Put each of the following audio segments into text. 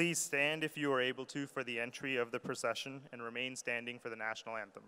Please stand if you are able to for the entry of the procession and remain standing for the national anthem.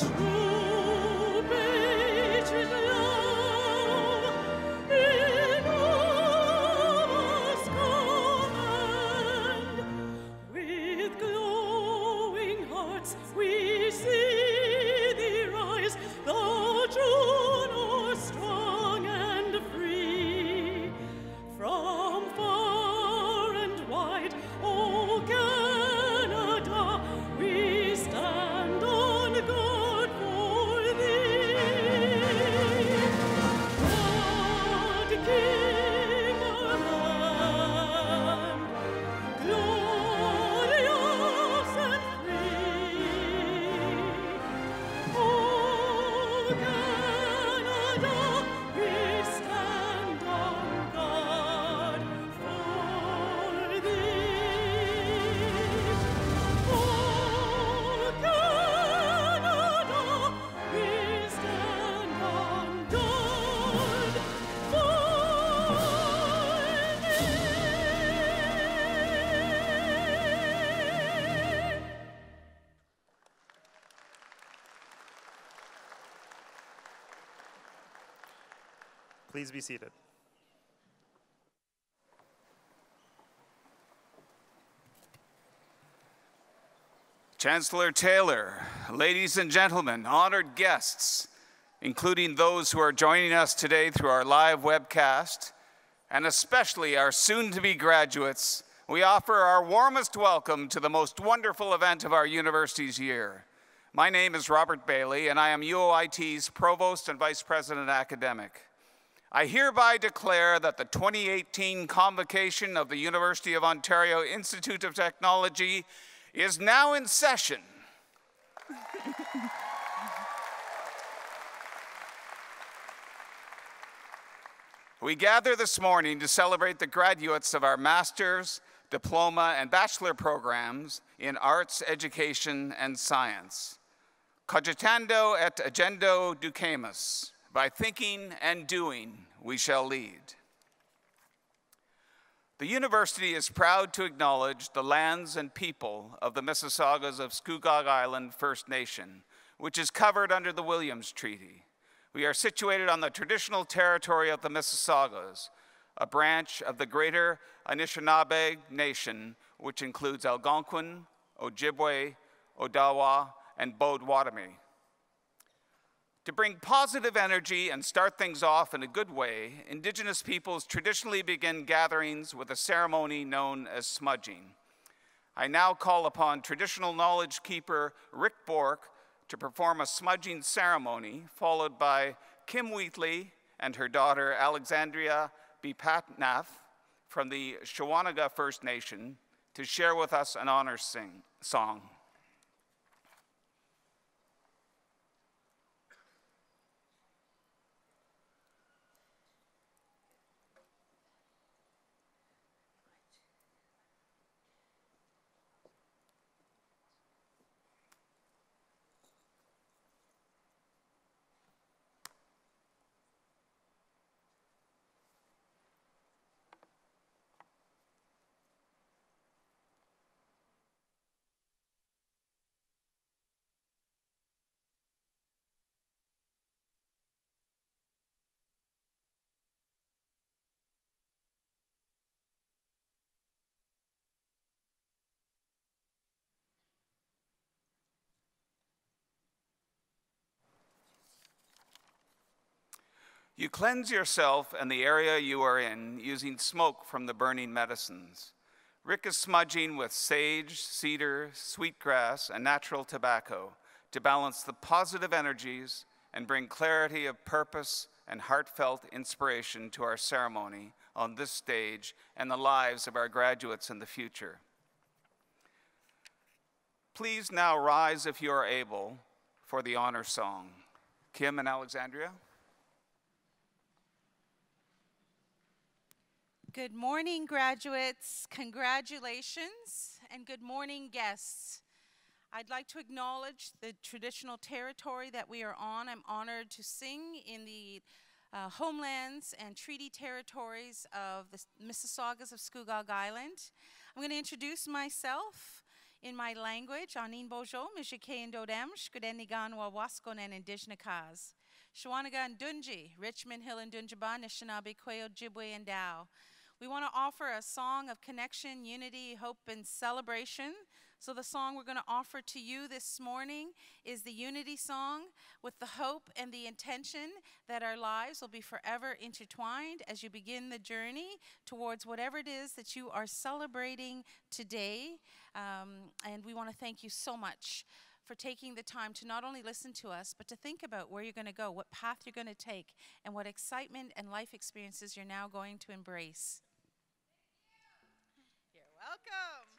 to Please be seated. Chancellor Taylor, ladies and gentlemen, honored guests, including those who are joining us today through our live webcast, and especially our soon to be graduates, we offer our warmest welcome to the most wonderful event of our university's year. My name is Robert Bailey, and I am UOIT's Provost and Vice President Academic. I hereby declare that the 2018 convocation of the University of Ontario Institute of Technology is now in session. we gather this morning to celebrate the graduates of our master's, diploma, and bachelor programs in arts, education, and science. Cogitando et agendo ducamus. By thinking and doing, we shall lead. The university is proud to acknowledge the lands and people of the Mississaugas of Scugog Island First Nation, which is covered under the Williams Treaty. We are situated on the traditional territory of the Mississaugas, a branch of the greater Anishinaabe Nation, which includes Algonquin, Ojibwe, Odawa, and Potawatomi. To bring positive energy and start things off in a good way, Indigenous peoples traditionally begin gatherings with a ceremony known as smudging. I now call upon traditional knowledge keeper Rick Bork to perform a smudging ceremony, followed by Kim Wheatley and her daughter Alexandria Bipatnath from the Shawanaga First Nation to share with us an honor song. You cleanse yourself and the area you are in using smoke from the burning medicines. Rick is smudging with sage, cedar, sweetgrass, and natural tobacco to balance the positive energies and bring clarity of purpose and heartfelt inspiration to our ceremony on this stage and the lives of our graduates in the future. Please now rise if you are able for the honor song. Kim and Alexandria. Good morning, graduates. Congratulations, and good morning, guests. I'd like to acknowledge the traditional territory that we are on. I'm honored to sing in the uh, homelands and treaty territories of the Mississaugas of Scugog Island. I'm going to introduce myself in my language, Anin Bojo, Mijike Dodem, Shkudenigan Wawaskonen Indigenakaz. Shawanaga and Dunji, Richmond Hill and Dunjaba, Anishinaabe, Quayo, Ojibwe, and Dow. We want to offer a song of connection, unity, hope, and celebration. So, the song we're going to offer to you this morning is the Unity song with the hope and the intention that our lives will be forever intertwined as you begin the journey towards whatever it is that you are celebrating today. Um, and we want to thank you so much for taking the time to not only listen to us, but to think about where you're going to go, what path you're going to take, and what excitement and life experiences you're now going to embrace. Welcome.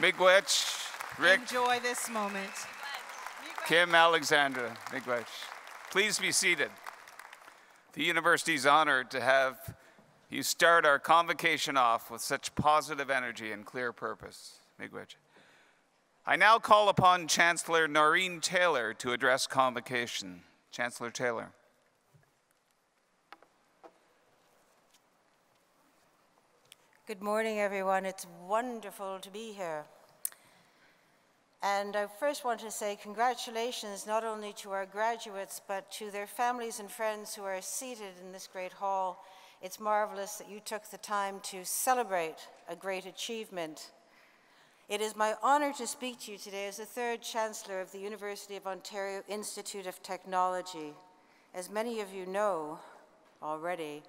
Miigwech, Rick, Enjoy this moment. Kim, Alexandra, Miigwech. Please be seated. The university is honored to have you start our convocation off with such positive energy and clear purpose. Miigwech. I now call upon Chancellor Noreen Taylor to address convocation. Chancellor Taylor. Good morning, everyone. It's wonderful to be here. And I first want to say congratulations not only to our graduates, but to their families and friends who are seated in this great hall. It's marvelous that you took the time to celebrate a great achievement. It is my honor to speak to you today as the third Chancellor of the University of Ontario Institute of Technology. As many of you know already,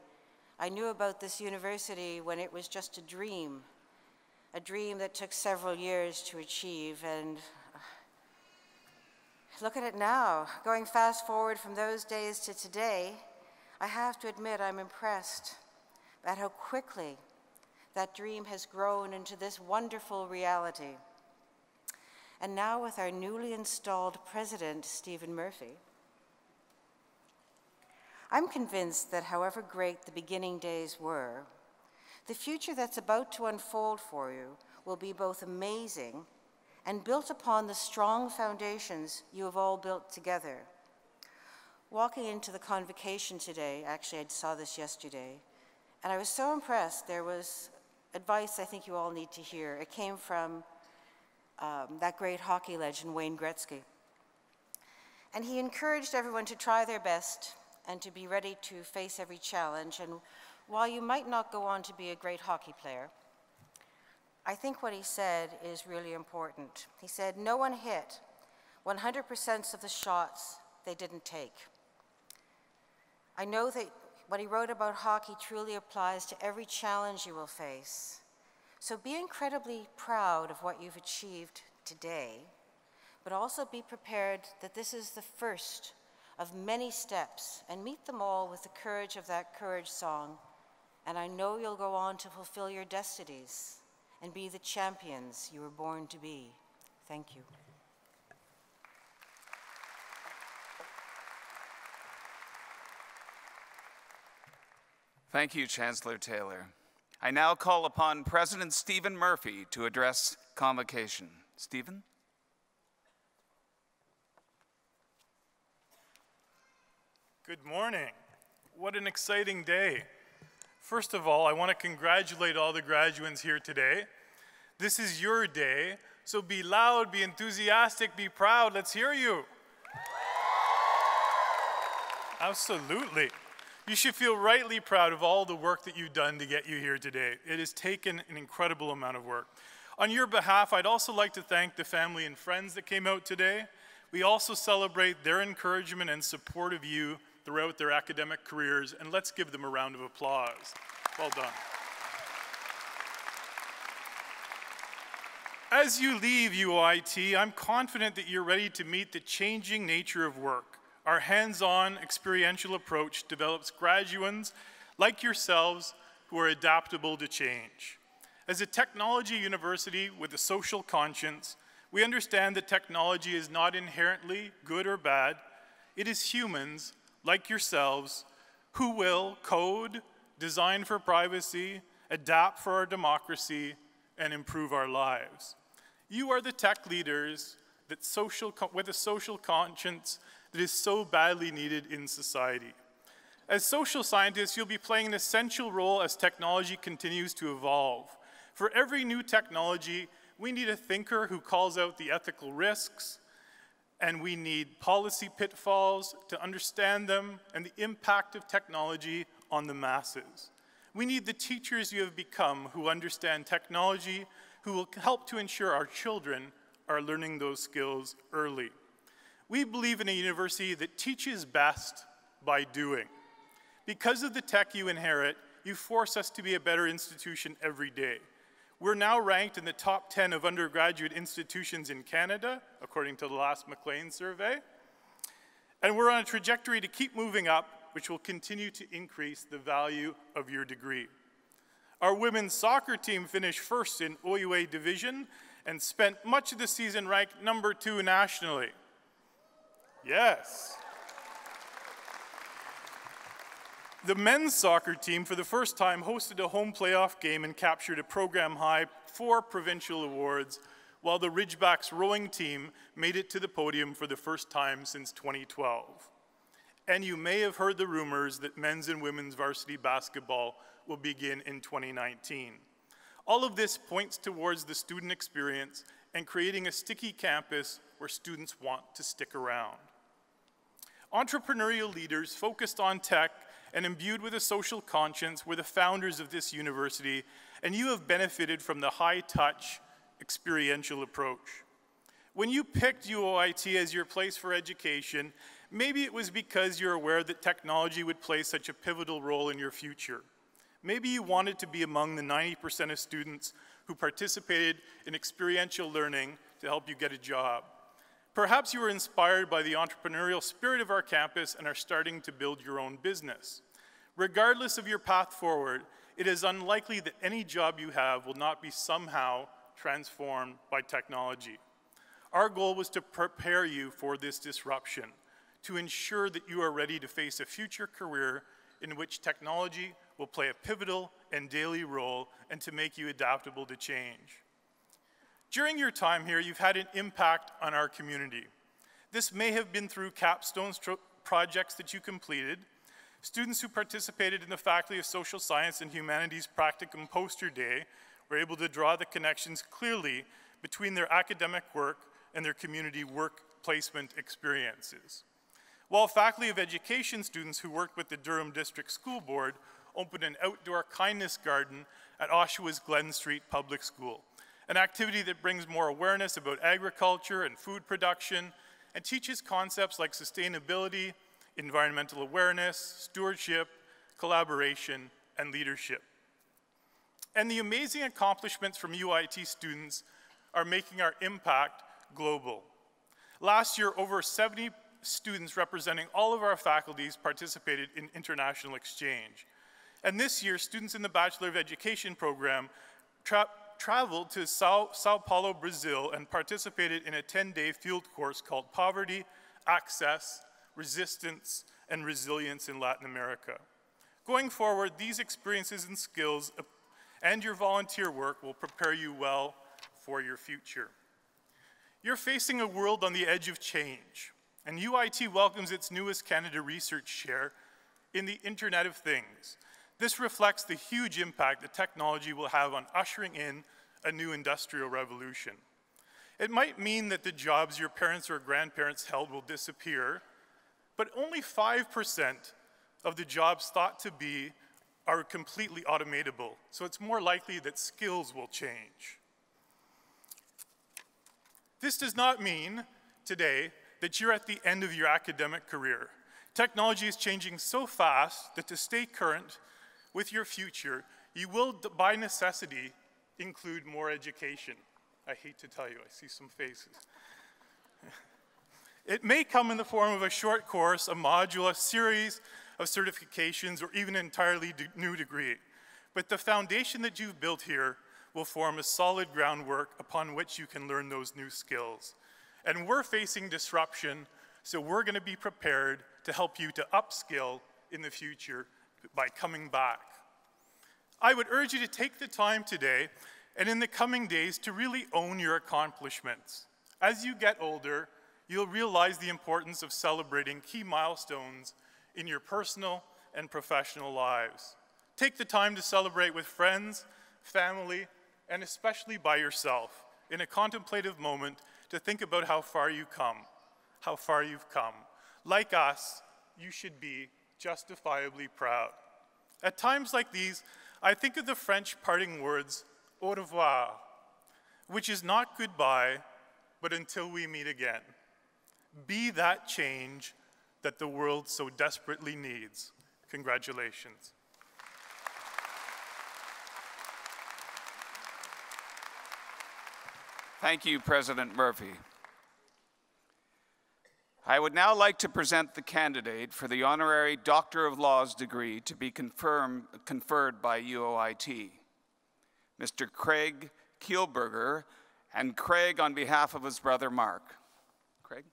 I knew about this university when it was just a dream a dream that took several years to achieve. And uh, look at it now. Going fast forward from those days to today, I have to admit I'm impressed at how quickly that dream has grown into this wonderful reality. And now, with our newly installed president, Stephen Murphy, I'm convinced that however great the beginning days were, the future that's about to unfold for you will be both amazing and built upon the strong foundations you have all built together. Walking into the convocation today, actually, I saw this yesterday, and I was so impressed. There was advice I think you all need to hear. It came from um, that great hockey legend, Wayne Gretzky. And he encouraged everyone to try their best and to be ready to face every challenge. And while you might not go on to be a great hockey player, I think what he said is really important. He said, No one hit 100% of the shots they didn't take. I know that what he wrote about hockey truly applies to every challenge you will face. So be incredibly proud of what you've achieved today, but also be prepared that this is the first of many steps and meet them all with the courage of that courage song and I know you'll go on to fulfill your destinies and be the champions you were born to be. Thank you. Thank you, Chancellor Taylor. I now call upon President Stephen Murphy to address convocation. Stephen? Good morning. What an exciting day. First of all, I want to congratulate all the graduates here today. This is your day, so be loud, be enthusiastic, be proud. Let's hear you. Absolutely. You should feel rightly proud of all the work that you've done to get you here today. It has taken an incredible amount of work. On your behalf, I'd also like to thank the family and friends that came out today. We also celebrate their encouragement and support of you throughout their academic careers, and let's give them a round of applause. Well done. As you leave UOIT, I'm confident that you're ready to meet the changing nature of work. Our hands-on experiential approach develops graduates like yourselves who are adaptable to change. As a technology university with a social conscience, we understand that technology is not inherently good or bad. It is humans like yourselves, who will code, design for privacy, adapt for our democracy, and improve our lives. You are the tech leaders that social, with a social conscience that is so badly needed in society. As social scientists, you'll be playing an essential role as technology continues to evolve. For every new technology, we need a thinker who calls out the ethical risks, and we need policy pitfalls to understand them and the impact of technology on the masses. We need the teachers you have become who understand technology, who will help to ensure our children are learning those skills early. We believe in a university that teaches best by doing. Because of the tech you inherit, you force us to be a better institution every day. We're now ranked in the top 10 of undergraduate institutions in Canada, according to the last Maclean survey. And we're on a trajectory to keep moving up, which will continue to increase the value of your degree. Our women's soccer team finished first in OUA division, and spent much of the season ranked number two nationally. Yes. The men's soccer team, for the first time, hosted a home playoff game and captured a program high four provincial awards, while the Ridgebacks rowing team made it to the podium for the first time since 2012. And you may have heard the rumors that men's and women's varsity basketball will begin in 2019. All of this points towards the student experience and creating a sticky campus where students want to stick around. Entrepreneurial leaders focused on tech and imbued with a social conscience were the founders of this university, and you have benefited from the high-touch, experiential approach. When you picked UOIT as your place for education, maybe it was because you're aware that technology would play such a pivotal role in your future. Maybe you wanted to be among the 90% of students who participated in experiential learning to help you get a job. Perhaps you were inspired by the entrepreneurial spirit of our campus and are starting to build your own business. Regardless of your path forward, it is unlikely that any job you have will not be somehow transformed by technology. Our goal was to prepare you for this disruption, to ensure that you are ready to face a future career in which technology will play a pivotal and daily role and to make you adaptable to change. During your time here, you've had an impact on our community. This may have been through capstone projects that you completed, students who participated in the Faculty of Social Science and Humanities Practicum Poster Day were able to draw the connections clearly between their academic work and their community work placement experiences. While Faculty of Education students who worked with the Durham District School Board opened an outdoor kindness garden at Oshawa's Glen Street Public School an activity that brings more awareness about agriculture and food production and teaches concepts like sustainability, environmental awareness, stewardship, collaboration, and leadership. And the amazing accomplishments from UOIT students are making our impact global. Last year, over 70 students representing all of our faculties participated in international exchange. And this year, students in the Bachelor of Education program traveled to Sao, Sao Paulo, Brazil, and participated in a 10-day field course called Poverty, Access, Resistance, and Resilience in Latin America. Going forward, these experiences and skills uh, and your volunteer work will prepare you well for your future. You're facing a world on the edge of change, and UOIT welcomes its newest Canada Research Chair in the Internet of Things, this reflects the huge impact that technology will have on ushering in a new industrial revolution. It might mean that the jobs your parents or grandparents held will disappear, but only 5% of the jobs thought to be are completely automatable, so it's more likely that skills will change. This does not mean today that you're at the end of your academic career. Technology is changing so fast that to stay current, with your future, you will, by necessity, include more education. I hate to tell you, I see some faces. It may come in the form of a short course, a module, a series of certifications, or even an entirely new degree. But the foundation that you've built here will form a solid groundwork upon which you can learn those new skills. And we're facing disruption, so we're going to be prepared to help you to upskill in the future by coming back. I would urge you to take the time today and in the coming days to really own your accomplishments. As you get older, you'll realize the importance of celebrating key milestones in your personal and professional lives. Take the time to celebrate with friends, family, and especially by yourself in a contemplative moment to think about how far you come, how far you've come. Like us, you should be justifiably proud. At times like these, I think of the French parting words, au revoir, which is not goodbye, but until we meet again. Be that change that the world so desperately needs. Congratulations. Thank you, President Murphy. I would now like to present the candidate for the honorary Doctor of Laws degree to be conferred by UOIT. Mr. Craig Kielburger and Craig on behalf of his brother Mark. Craig?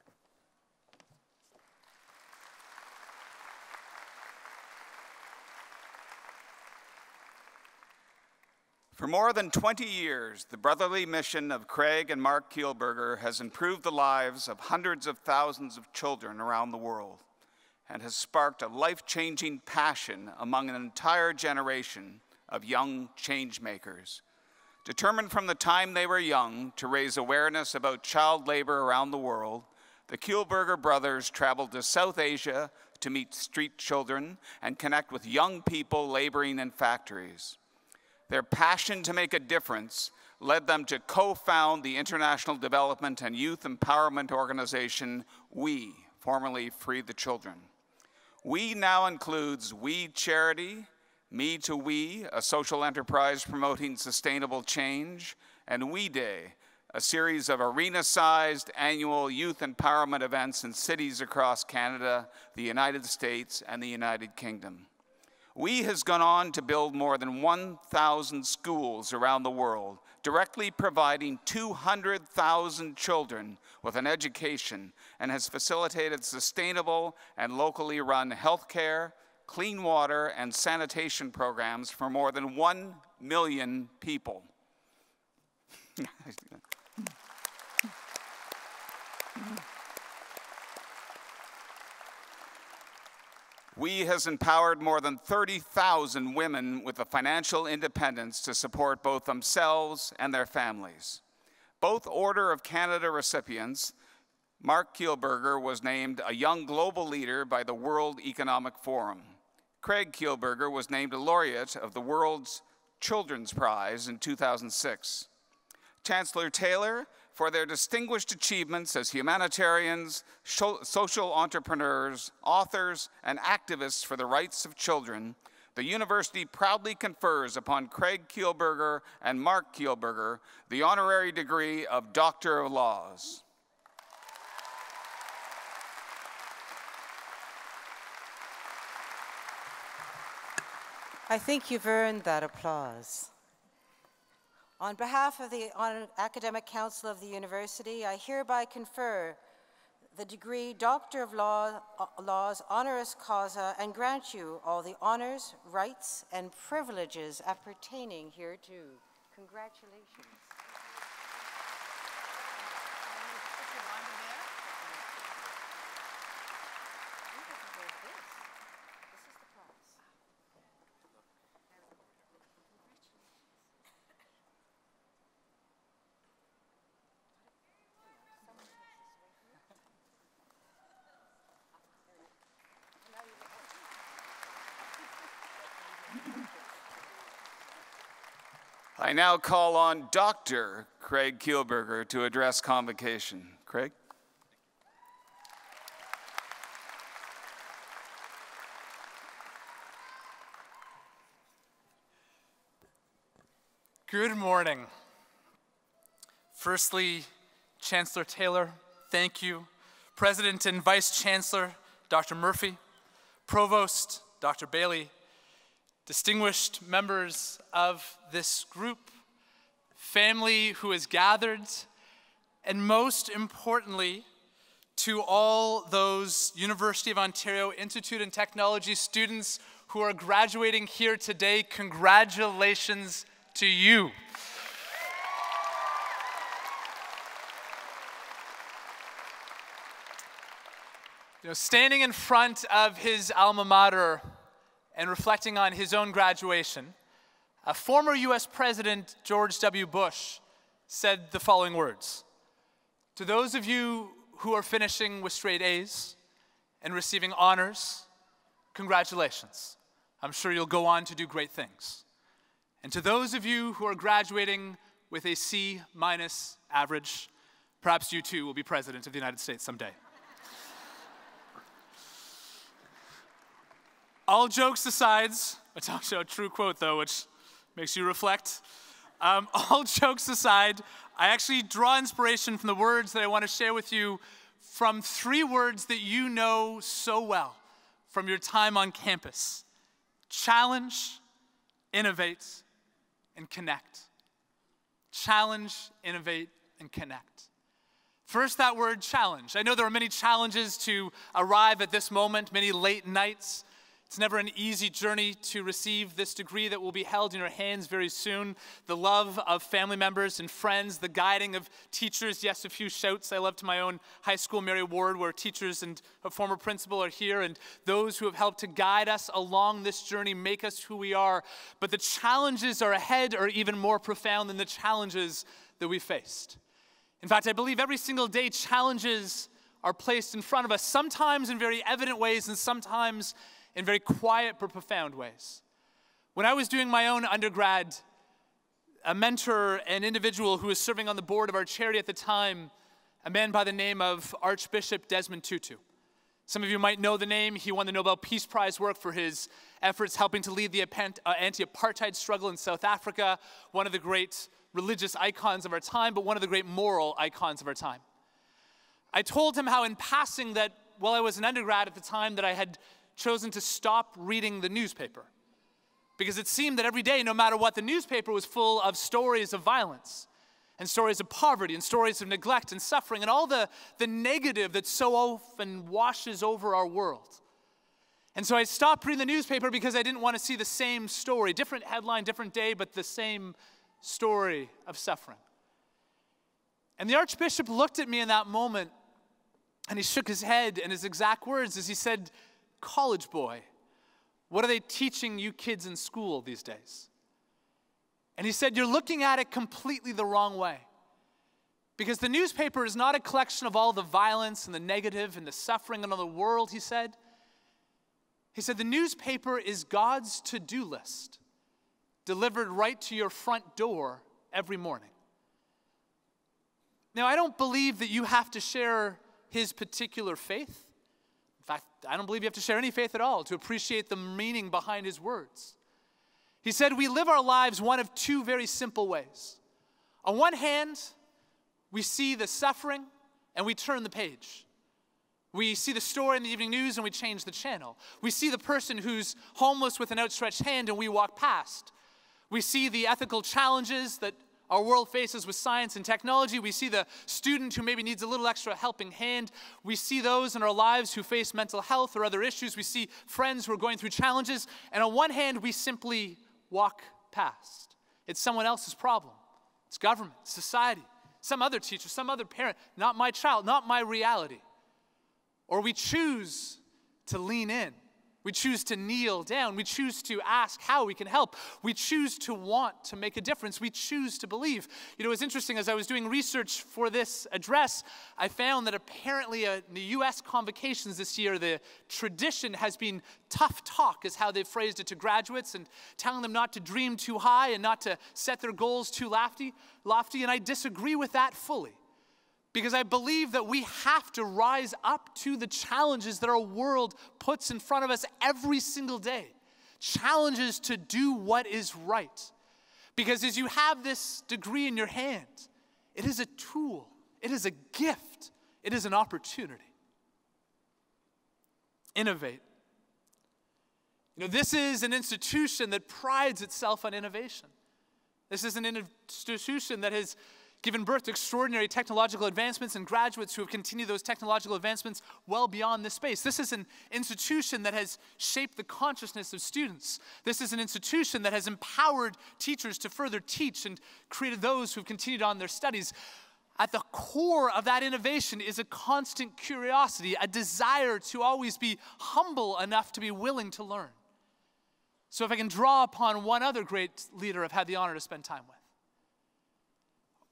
For more than 20 years, the brotherly mission of Craig and Mark Kielburger has improved the lives of hundreds of thousands of children around the world and has sparked a life changing passion among an entire generation of young change makers. Determined from the time they were young to raise awareness about child labor around the world, the Kielburger brothers traveled to South Asia to meet street children and connect with young people laboring in factories. Their passion to make a difference led them to co-found the International Development and Youth Empowerment Organization, WE, formerly Free the Children. WE now includes WE Charity, Me to We, a social enterprise promoting sustainable change, and WE Day, a series of arena-sized annual youth empowerment events in cities across Canada, the United States, and the United Kingdom. WE has gone on to build more than 1,000 schools around the world, directly providing 200,000 children with an education and has facilitated sustainable and locally run healthcare, clean water, and sanitation programs for more than 1 million people. WE has empowered more than 30,000 women with the financial independence to support both themselves and their families. Both Order of Canada recipients, Mark Kielburger was named a Young Global Leader by the World Economic Forum. Craig Kielburger was named a laureate of the World's Children's Prize in 2006. Chancellor Taylor for their distinguished achievements as humanitarians, social entrepreneurs, authors, and activists for the rights of children, the university proudly confers upon Craig Kielburger and Mark Kielburger the honorary degree of Doctor of Laws. I think you've earned that applause. On behalf of the Academic Council of the University, I hereby confer the degree Doctor of Law, uh, Laws honoris causa and grant you all the honors, rights, and privileges appertaining hereto. Congratulations. I now call on Dr. Craig Kielburger to address convocation. Craig? Good morning. Firstly, Chancellor Taylor, thank you. President and Vice Chancellor, Dr. Murphy, Provost, Dr. Bailey, distinguished members of this group, family who is gathered, and most importantly, to all those University of Ontario Institute and Technology students who are graduating here today, congratulations to you. You know, standing in front of his alma mater and reflecting on his own graduation, a former US President George W. Bush said the following words To those of you who are finishing with straight A's and receiving honors, congratulations. I'm sure you'll go on to do great things. And to those of you who are graduating with a C minus average, perhaps you too will be President of the United States someday. All jokes aside, it's also a true quote though, which makes you reflect. Um, all jokes aside, I actually draw inspiration from the words that I want to share with you from three words that you know so well from your time on campus challenge, innovate, and connect. Challenge, innovate, and connect. First, that word challenge. I know there are many challenges to arrive at this moment, many late nights. It's never an easy journey to receive this degree that will be held in your hands very soon. The love of family members and friends, the guiding of teachers. Yes, a few shouts I love to my own high school, Mary Ward, where teachers and a former principal are here, and those who have helped to guide us along this journey make us who we are. But the challenges are ahead are even more profound than the challenges that we faced. In fact, I believe every single day challenges are placed in front of us, sometimes in very evident ways and sometimes in very quiet but profound ways. When I was doing my own undergrad, a mentor, an individual who was serving on the board of our charity at the time, a man by the name of Archbishop Desmond Tutu. Some of you might know the name. He won the Nobel Peace Prize work for his efforts helping to lead the uh, anti apartheid struggle in South Africa, one of the great religious icons of our time, but one of the great moral icons of our time. I told him how, in passing, that while I was an undergrad at the time, that I had chosen to stop reading the newspaper. Because it seemed that every day, no matter what, the newspaper was full of stories of violence and stories of poverty and stories of neglect and suffering and all the, the negative that so often washes over our world. And so I stopped reading the newspaper because I didn't want to see the same story, different headline, different day, but the same story of suffering. And the Archbishop looked at me in that moment and he shook his head, and his exact words as he said, College boy, what are they teaching you kids in school these days? And he said, You're looking at it completely the wrong way. Because the newspaper is not a collection of all the violence and the negative and the suffering in the world, he said. He said, The newspaper is God's to do list delivered right to your front door every morning. Now, I don't believe that you have to share his particular faith. Fact, I don't believe you have to share any faith at all to appreciate the meaning behind his words. He said, We live our lives one of two very simple ways. On one hand, we see the suffering and we turn the page. We see the story in the evening news and we change the channel. We see the person who's homeless with an outstretched hand and we walk past. We see the ethical challenges that our world faces with science and technology. We see the student who maybe needs a little extra helping hand. We see those in our lives who face mental health or other issues. We see friends who are going through challenges. And on one hand, we simply walk past. It's someone else's problem. It's government, society, some other teacher, some other parent, not my child, not my reality. Or we choose to lean in we choose to kneel down. We choose to ask how we can help. We choose to want to make a difference. We choose to believe. You know, it's interesting, as I was doing research for this address, I found that apparently uh, in the U.S. convocations this year, the tradition has been tough talk, is how they've phrased it to graduates, and telling them not to dream too high and not to set their goals too lofty. lofty and I disagree with that fully because I believe that we have to rise up to the challenges that our world puts in front of us every single day. Challenges to do what is right. Because as you have this degree in your hand, it is a tool, it is a gift, it is an opportunity. Innovate. You know, this is an institution that prides itself on innovation. This is an institution that has given birth to extraordinary technological advancements and graduates who have continued those technological advancements well beyond this space. This is an institution that has shaped the consciousness of students. This is an institution that has empowered teachers to further teach and created those who have continued on their studies. At the core of that innovation is a constant curiosity, a desire to always be humble enough to be willing to learn. So, if I can draw upon one other great leader I've had the honor to spend time with,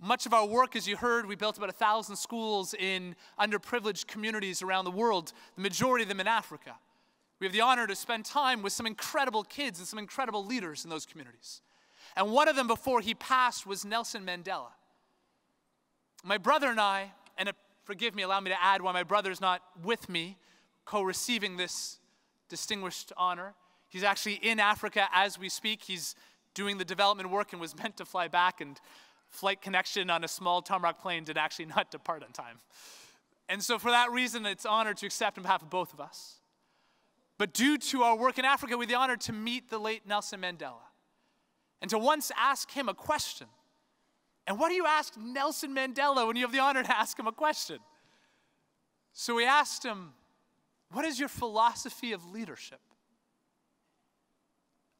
much of our work, as you heard, we built about a thousand schools in underprivileged communities around the world, the majority of them in Africa. We have the honor to spend time with some incredible kids and some incredible leaders in those communities. And one of them before he passed was Nelson Mandela. My brother and I, and forgive me, allow me to add why my brother's not with me, co receiving this distinguished honor. He's actually in Africa as we speak. He's doing the development work and was meant to fly back and flight connection on a small Tomahawk plane did actually not depart on time. And so, for that reason, it's honored to accept on behalf of both of us. But due to our work in Africa, we the honor to meet the late Nelson Mandela and to once ask him a question And what do you ask Nelson Mandela when you have the honor to ask him a question? So we asked him, What is your philosophy of leadership?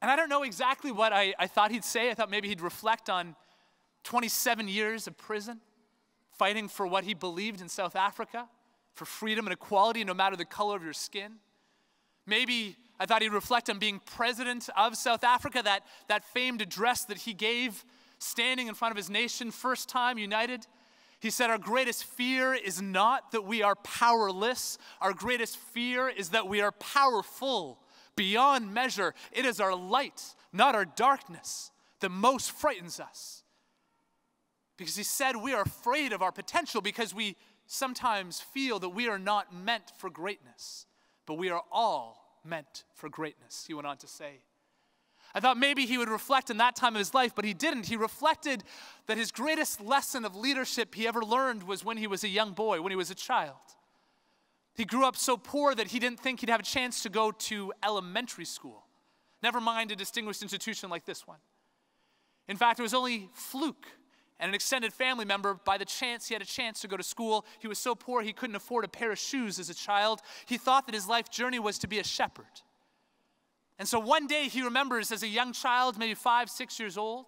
And I don't know exactly what I, I thought he'd say. I thought maybe he'd reflect on 27 years of prison, fighting for what he believed in South Africa, for freedom and equality, no matter the color of your skin. Maybe I thought he'd reflect on being president of South Africa, that, that famed address that he gave standing in front of his nation, first time united. He said, Our greatest fear is not that we are powerless, our greatest fear is that we are powerful beyond measure. It is our light, not our darkness, that most frightens us. Because he said we are afraid of our potential because we sometimes feel that we are not meant for greatness, but we are all meant for greatness, he went on to say. I thought maybe he would reflect in that time of his life, but he didn't. He reflected that his greatest lesson of leadership he ever learned was when he was a young boy, when he was a child. He grew up so poor that he didn't think he'd have a chance to go to elementary school, never mind a distinguished institution like this one. In fact, it was only fluke and an extended family member by the chance he had a chance to go to school. He was so poor he couldn't afford a pair of shoes as a child. He thought that his life journey was to be a shepherd. And so one day he remembers as a young child, maybe five, six years old,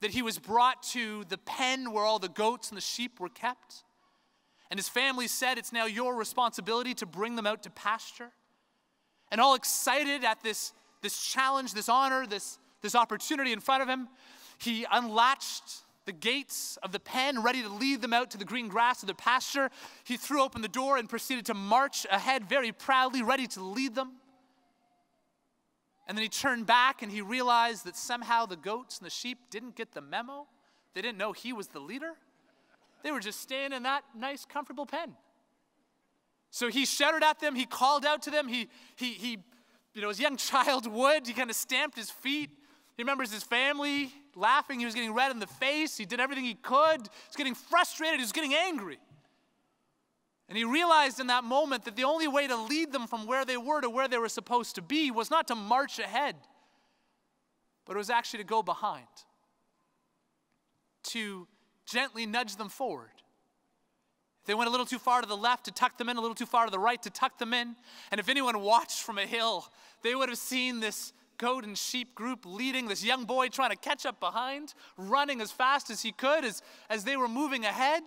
that he was brought to the pen where all the goats and the sheep were kept. And his family said, It's now your responsibility to bring them out to pasture. And all excited at this, this challenge, this honor, this, this opportunity in front of him, he unlatched the gates of the pen, ready to lead them out to the green grass of the pasture. He threw open the door and proceeded to march ahead very proudly, ready to lead them. And then he turned back and he realized that somehow the goats and the sheep didn't get the memo. They didn't know he was the leader. They were just staying in that nice, comfortable pen. So he shouted at them, he called out to them, he, he, he you know, as a young child would, he kind of stamped his feet. He remembers his family laughing, he was getting red in the face, he did everything he could, he was getting frustrated, he was getting angry. And he realized in that moment that the only way to lead them from where they were to where they were supposed to be was not to march ahead, but it was actually to go behind, to gently nudge them forward. If they went a little too far to the left, to tuck them in, a little too far to the right, to tuck them in. And if anyone watched from a hill, they would have seen this goat and sheep group leading this young boy trying to catch up behind, running as fast as he could as, as they were moving ahead.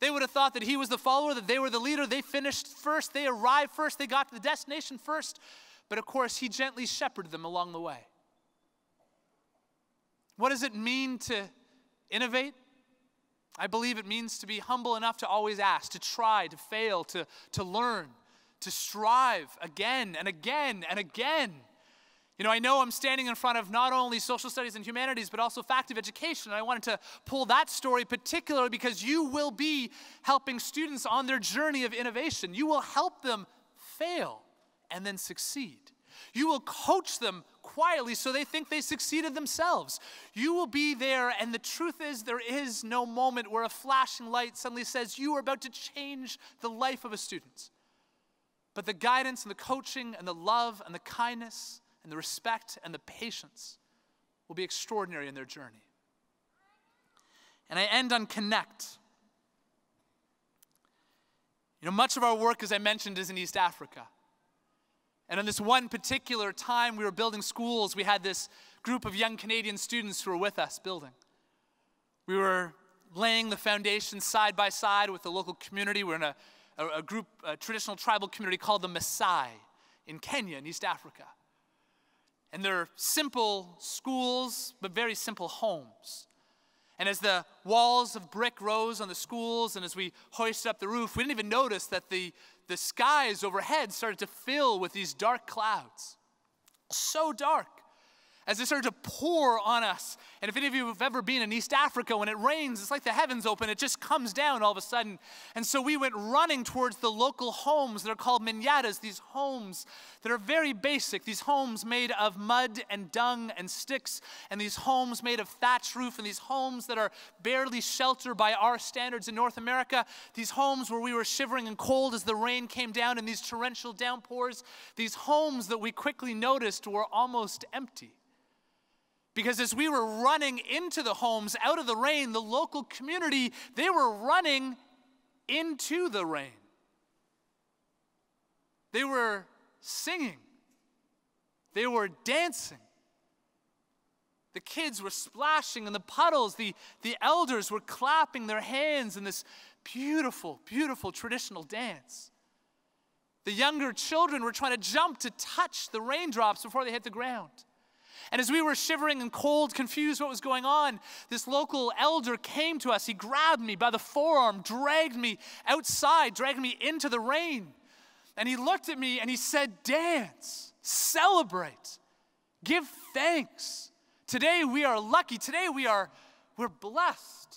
They would have thought that he was the follower, that they were the leader. They finished first, they arrived first, they got to the destination first. But of course, he gently shepherded them along the way. What does it mean to innovate? I believe it means to be humble enough to always ask, to try, to fail, to, to learn, to strive again and again and again. You know, I know I'm standing in front of not only social studies and humanities, but also faculty of education. And I wanted to pull that story particularly because you will be helping students on their journey of innovation. You will help them fail and then succeed. You will coach them quietly so they think they succeeded themselves. You will be there, and the truth is, there is no moment where a flashing light suddenly says, You are about to change the life of a student. But the guidance and the coaching and the love and the kindness and the respect and the patience will be extraordinary in their journey. And I end on connect. You know, much of our work, as I mentioned, is in East Africa. And on this one particular time we were building schools, we had this group of young Canadian students who were with us building. We were laying the foundation side by side with the local community. We're in a, a, a group, a traditional tribal community called the Maasai in Kenya, in East Africa. And they're simple schools, but very simple homes. And as the walls of brick rose on the schools and as we hoisted up the roof, we didn't even notice that the, the skies overhead started to fill with these dark clouds. So dark as it started to pour on us. And if any of you have ever been in East Africa, when it rains, it's like the heavens open, it just comes down all of a sudden. And so we went running towards the local homes that are called manyatas, these homes that are very basic, these homes made of mud and dung and sticks, and these homes made of thatch roof, and these homes that are barely sheltered by our standards in North America, these homes where we were shivering and cold as the rain came down in these torrential downpours, these homes that we quickly noticed were almost empty Because as we were running into the homes out of the rain, the local community, they were running into the rain. They were singing. They were dancing. The kids were splashing in the puddles. The, the elders were clapping their hands in this beautiful, beautiful traditional dance. The younger children were trying to jump to touch the raindrops before they hit the ground. And as we were shivering and cold, confused what was going on, this local elder came to us. He grabbed me by the forearm, dragged me outside, dragged me into the rain. And he looked at me and he said, Dance, celebrate, give thanks. Today we are lucky. Today we are we're blessed.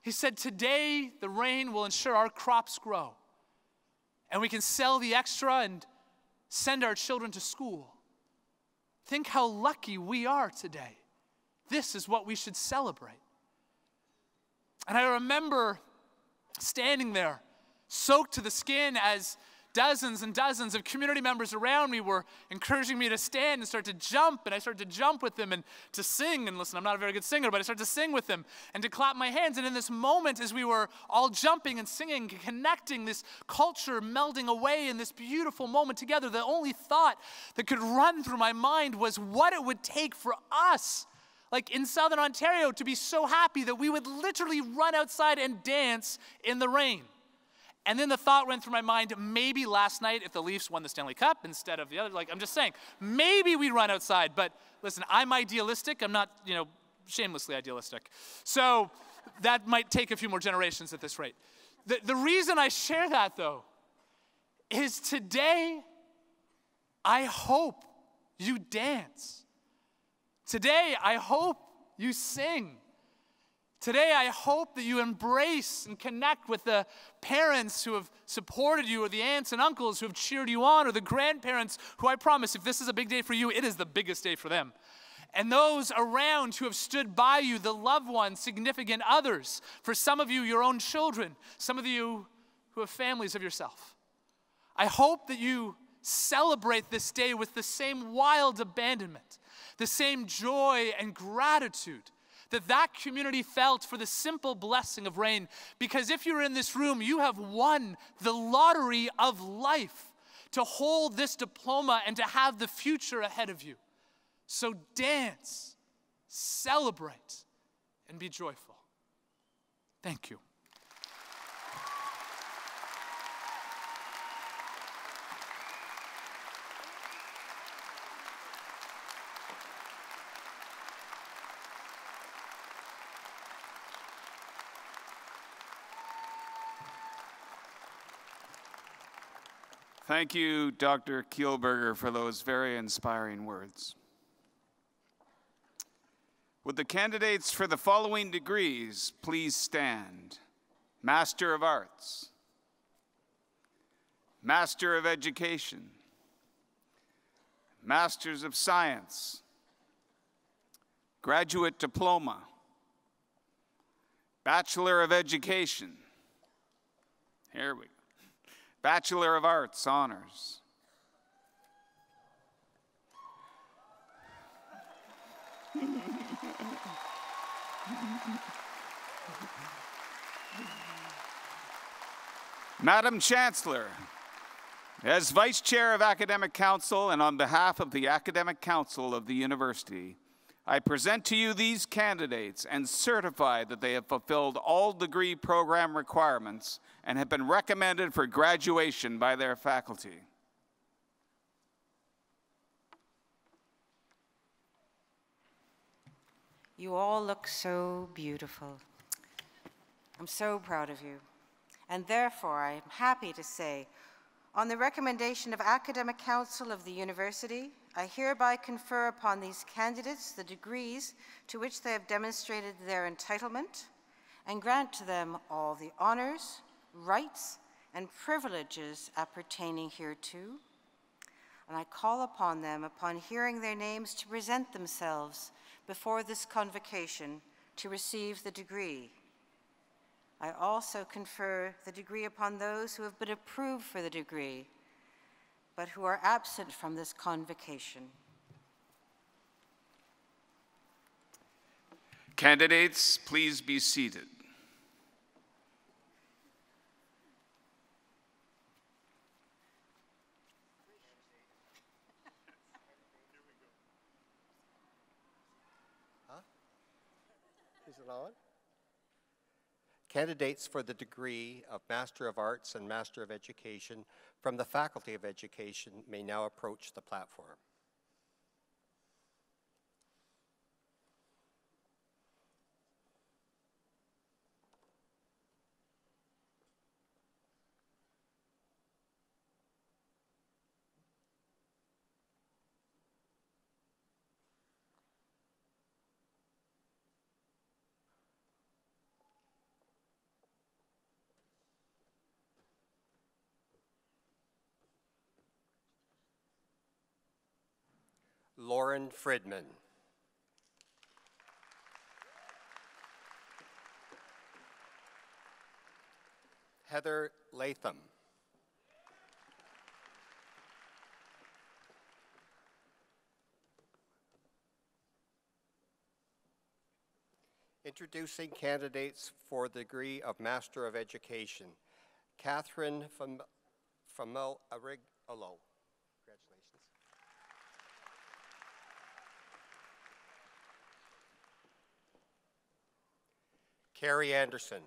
He said, Today the rain will ensure our crops grow. And we can sell the extra and send our children to school. Think how lucky we are today. This is what we should celebrate. And I remember standing there, soaked to the skin, as dozens and dozens of community members around me were encouraging me to stand and start to jump. And I started to jump with them and to sing. And listen, I'm not a very good singer, but I started to sing with them and to clap my hands. And in this moment, as we were all jumping and singing, connecting, this culture melding away in this beautiful moment together, the only thought that could run through my mind was what it would take for us like in Southern Ontario, to be so happy that we would literally run outside and dance in the rain. And then the thought went through my mind maybe last night, if the Leafs won the Stanley Cup instead of the other, like I'm just saying, maybe we run outside. But listen, I'm idealistic. I'm not, you know, shamelessly idealistic. So that might take a few more generations at this rate. The, the reason I share that, though, is today, I hope you dance. Today, I hope you sing. Today, I hope that you embrace and connect with the parents who have supported you, or the aunts and uncles who have cheered you on, or the grandparents who I promise, if this is a big day for you, it is the biggest day for them. And those around who have stood by you, the loved ones, significant others. For some of you, your own children. Some of you who have families of yourself. I hope that you celebrate this day with the same wild abandonment, the same joy and gratitude that that community felt for the simple blessing of rain. Because if you're in this room, you have won the lottery of life to hold this diploma and to have the future ahead of you. So dance, celebrate, and be joyful. Thank you. Thank you, Dr. Kielburger, for those very inspiring words. Would the candidates for the following degrees please stand? Master of Arts, Master of Education, Masters of Science, Graduate Diploma, Bachelor of Education. Here we go. Bachelor of Arts honors. Madam Chancellor, as Vice Chair of Academic Council and on behalf of the Academic Council of the University, I present to you these candidates and certify that they have fulfilled all degree program requirements and have been recommended for graduation by their faculty. You all look so beautiful. I'm so proud of you. And therefore, I am happy to say, on the recommendation of Academic Council of the University, I hereby confer upon these candidates the degrees to which they have demonstrated their entitlement and grant to them all the honors, rights, and privileges appertaining hereto. And I call upon them, upon hearing their names, to present themselves before this convocation to receive the degree. I also confer the degree upon those who have been approved for the degree but who are absent from this convocation. Candidates, please be seated. Is it on? Candidates for the degree of Master of Arts and Master of Education from the Faculty of Education may now approach the platform. Lauren Fridman. Heather Latham. Introducing candidates for the degree of Master of Education. Catherine Famel Arigolo. Congratulations. Carrie Anderson.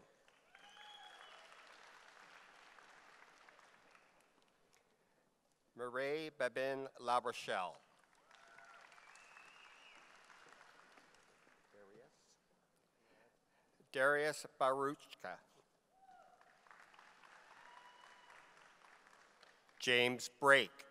Mireille Babin Larochelle. Darius Baruchka. James Brake.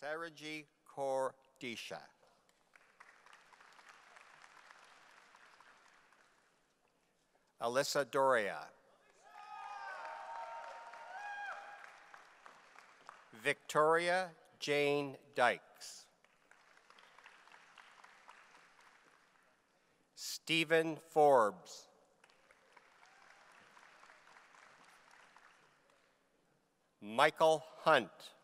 Saraji Kordisha. Alyssa Doria. Victoria Jane Dykes. Stephen Forbes. Michael Hunt.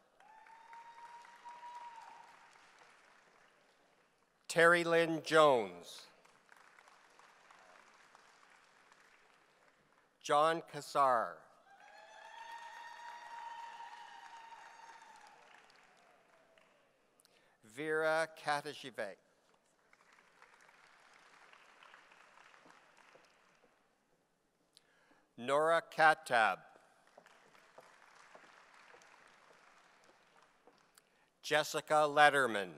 Terry Lynn Jones. John Kassar. Vera Katajivek. Nora Katab. Jessica Letterman.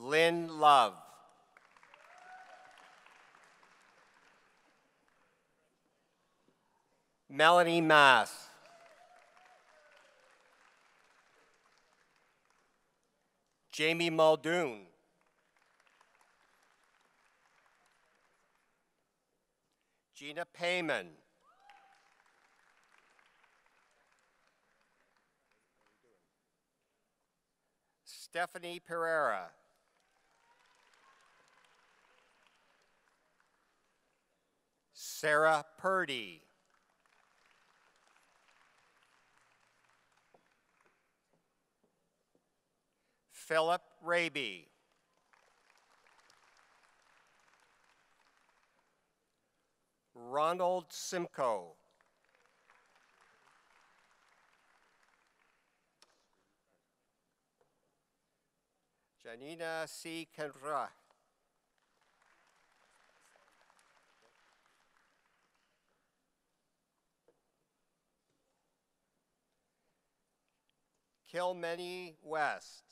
Lynn Love. Melanie Mass. Jamie Muldoon. Gina Payman. Stephanie Pereira. Sarah Purdy. Philip Raby. Ronald Simcoe. Janina C. Kendra. Kilmeny West.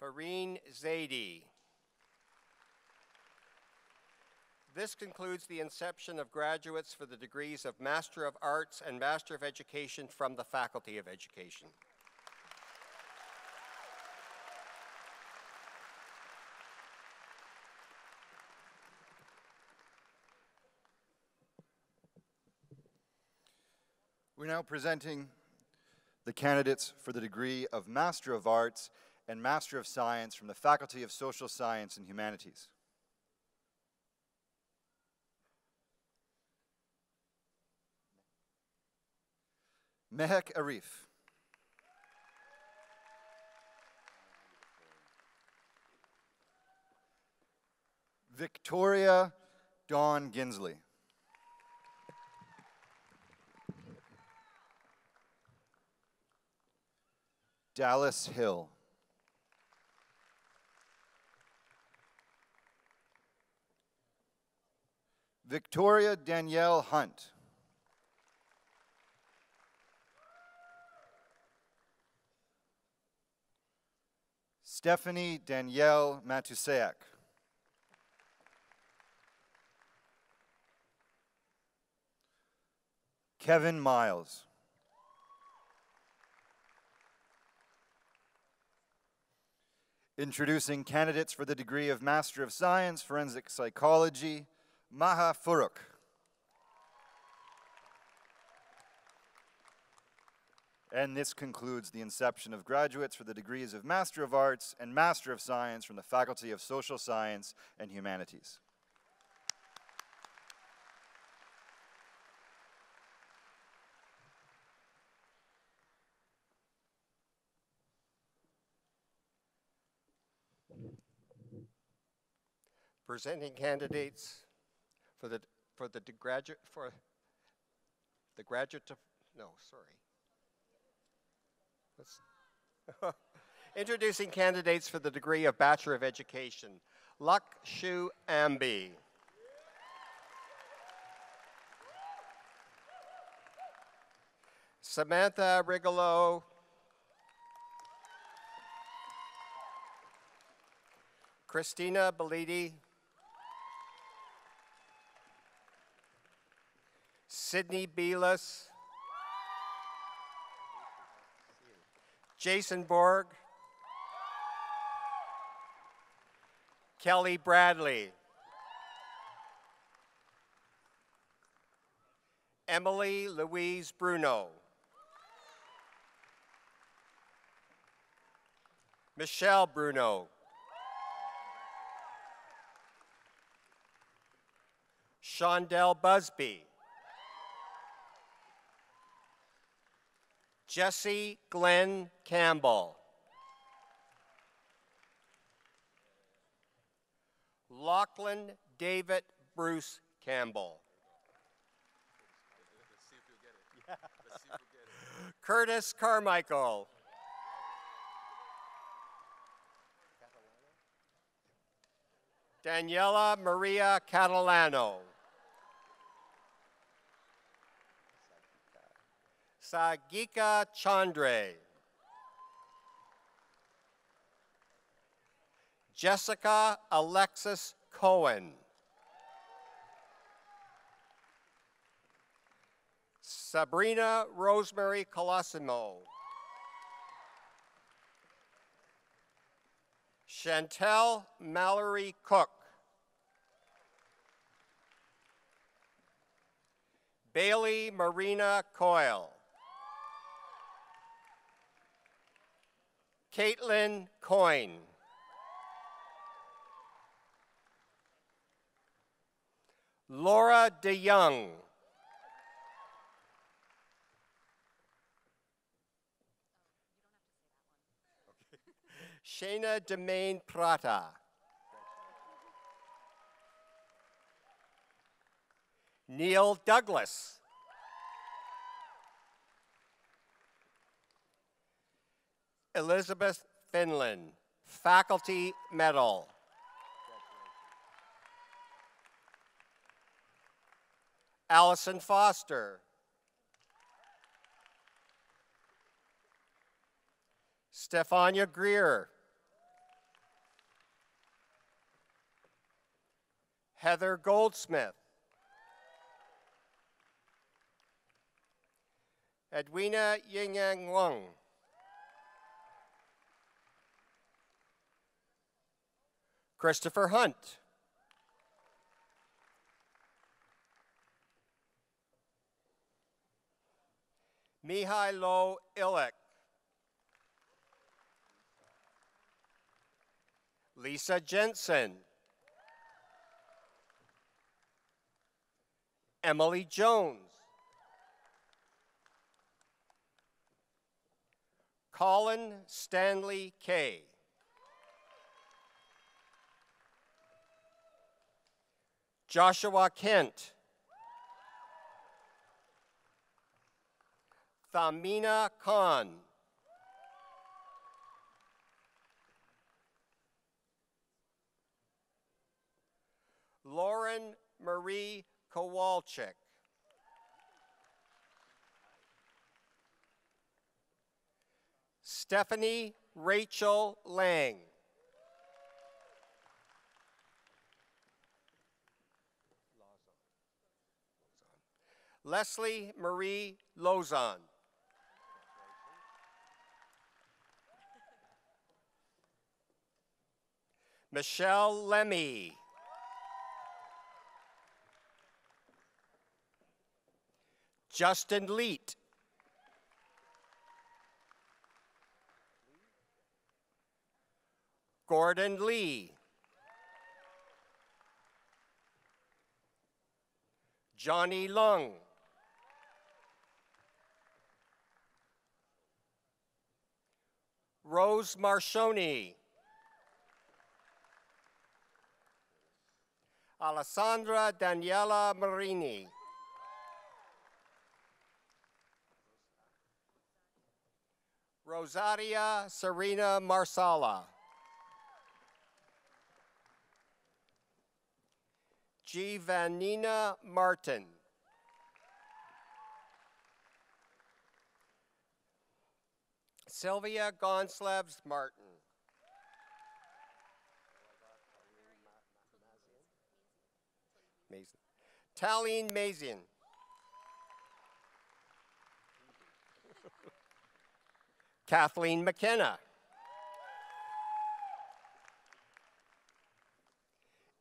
Fareen Zaidi. This concludes the inception of graduates for the degrees of Master of Arts and Master of Education from the Faculty of Education. We're now presenting the candidates for the degree of Master of Arts and Master of Science from the Faculty of Social Science and Humanities. Mehek Arif. Victoria Dawn Ginsley. Dallas Hill. Victoria Danielle Hunt. Stephanie Danielle Matuseak. Kevin Miles. Introducing candidates for the degree of Master of Science, Forensic Psychology, Maha Furuk. And this concludes the inception of graduates for the degrees of Master of Arts and Master of Science from the Faculty of Social Science and Humanities. Presenting candidates for the, for the graduate, for the graduate, of- no, sorry. Introducing candidates for the degree of Bachelor of Education. Luk Shu Ambi. Samantha Rigolo. Christina Belidi. Sydney Beelis. Jason Borg. Kelly Bradley. Emily Louise Bruno. Michelle Bruno. Shondell Busby. Jesse Glenn Campbell. Lachlan David Bruce Campbell. Curtis Carmichael. Daniela Maria Catalano. Sagika Chandre. Jessica Alexis Cohen. Sabrina Rosemary Colosimo. Chantel Mallory Cook. Bailey Marina Coyle. Caitlin Coyne. Laura DeYoung. Shayna Demain Prata. Neil Douglas. Elizabeth Finland, Faculty Medal. Allison Foster. Stefania Greer. Heather Goldsmith. Edwina Yingyang Wang. Christopher Hunt. Mihailo Ilek. Lisa Jensen. Emily Jones. Colin Stanley Kay. Joshua Kent. Thamina Khan. Lauren Marie Kowalczyk. Stephanie Rachel Lang. Leslie Marie Lozon. Michelle Lemmy. Justin Leet. Gordon Lee. Johnny Lung. Rose Marshoni. Alessandra Daniela Marini. Rosaria Serena Marsala. Giovanina Martin. Sylvia Gonslabs Martin. Mason. Taline Mazian. Kathleen McKenna.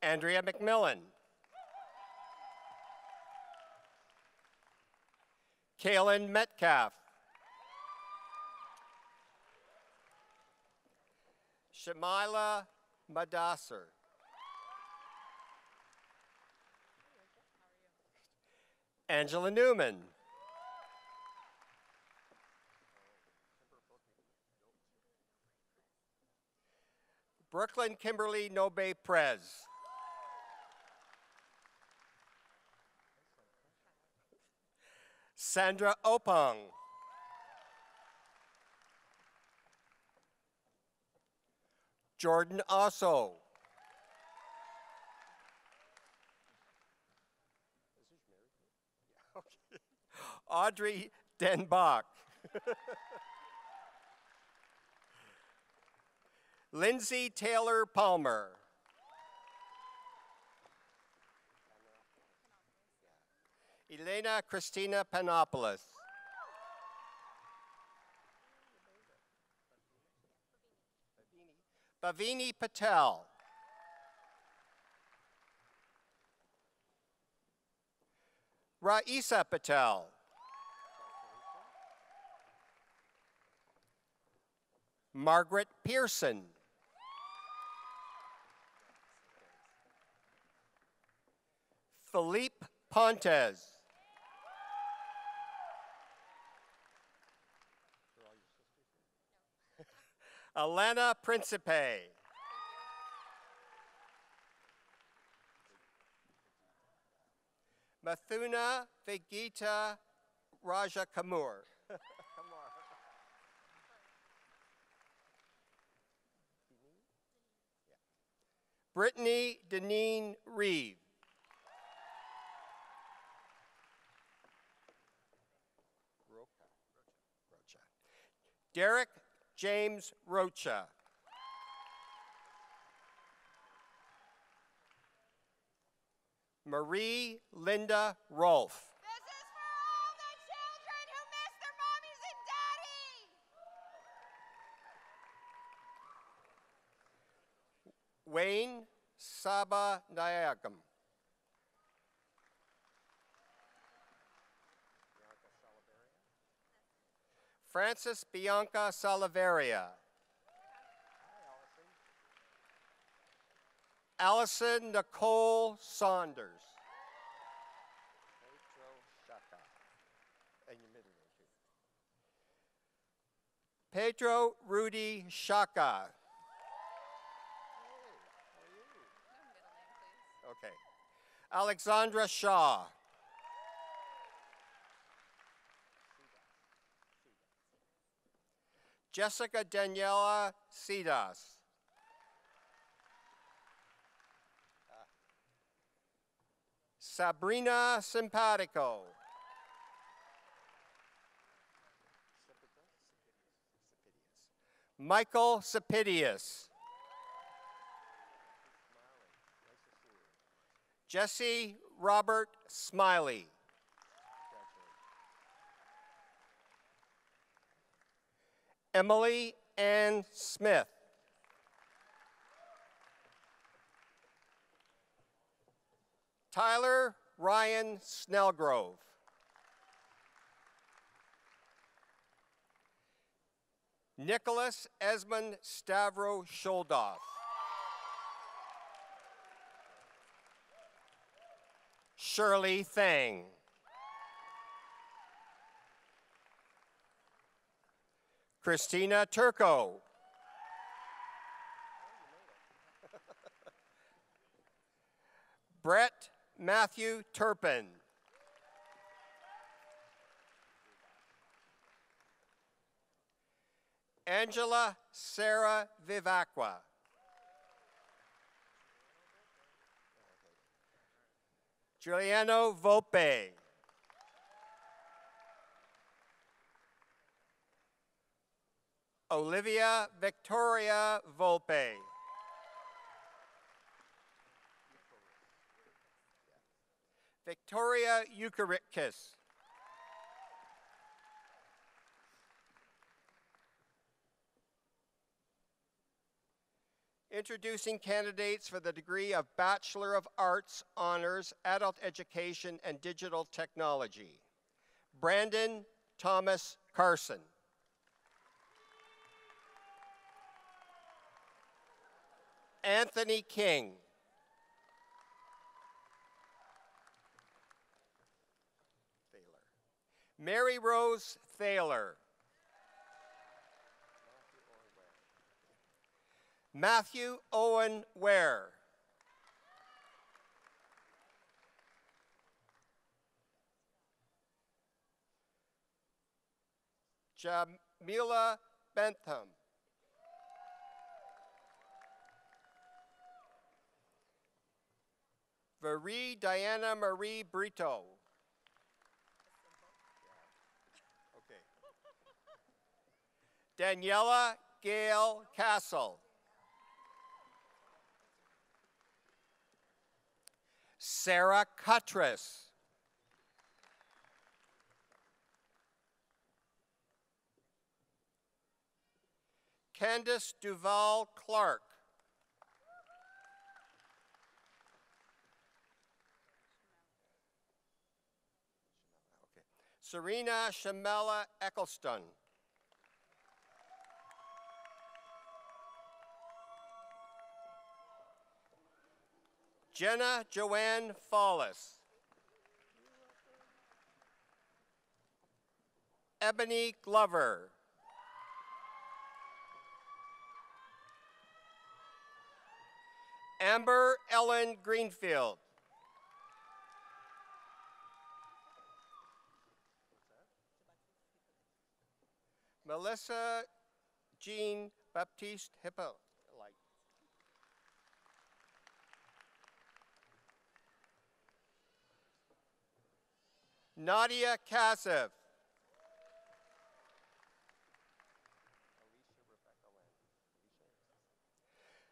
Andrea McMillan. Kaylin Metcalf. Shamila Madasser. Angela Newman. Brooklyn Kimberly Nobe Prez. Sandra Opong. Jordan Osso. Audrey Denbach. Lindsay Taylor Palmer. Elena Christina Panopoulos. Bhavini Patel. Raisa Patel. Margaret Pearson. Philippe Pontes. Alana Principe. Mathuna Vegeta Raja Kamur. Brittany Deneen Reeve. Derek James Rocha. Marie Linda Rolfe. Wayne is for all the children who miss their mommies and daddies. Wayne Saba Nayagam. Francis Bianca Salaveria. Allison Nicole Saunders. Pedro Shaka. And your middle name, too. Pedro Rudy Shaka. Okay. Alexandra Shaw. Jessica Daniela Cedas. Sabrina Simpatico. Michael Sapidius. Jesse Robert Smiley. Emily Ann Smith. Tyler Ryan Snellgrove. Nicholas Esmond Stavro Sholdoff. Shirley Thang. Christina Turco. Brett Matthew Turpin. Angela Sarah Vivacqua. Giuliano Volpe. Olivia Victoria Volpe. Victoria Eucharistus. Introducing candidates for the degree of Bachelor of Arts Honors, Adult Education, and Digital Technology. Brandon Thomas Carson. Anthony King. Mary Rose Thaler. Matthew Owen Ware. Jamila Bentham. Marie Diana Marie Brito. Okay. Daniela Gail Castle. Sarah Cuttress. Candace Duval Clark. Okay. Serena Shamela Eccleston. Jenna Joanne Fallis. Ebony Glover. Amber Ellen Greenfield. Melissa Jean Baptiste Hippo. Like. Nadia Kassev.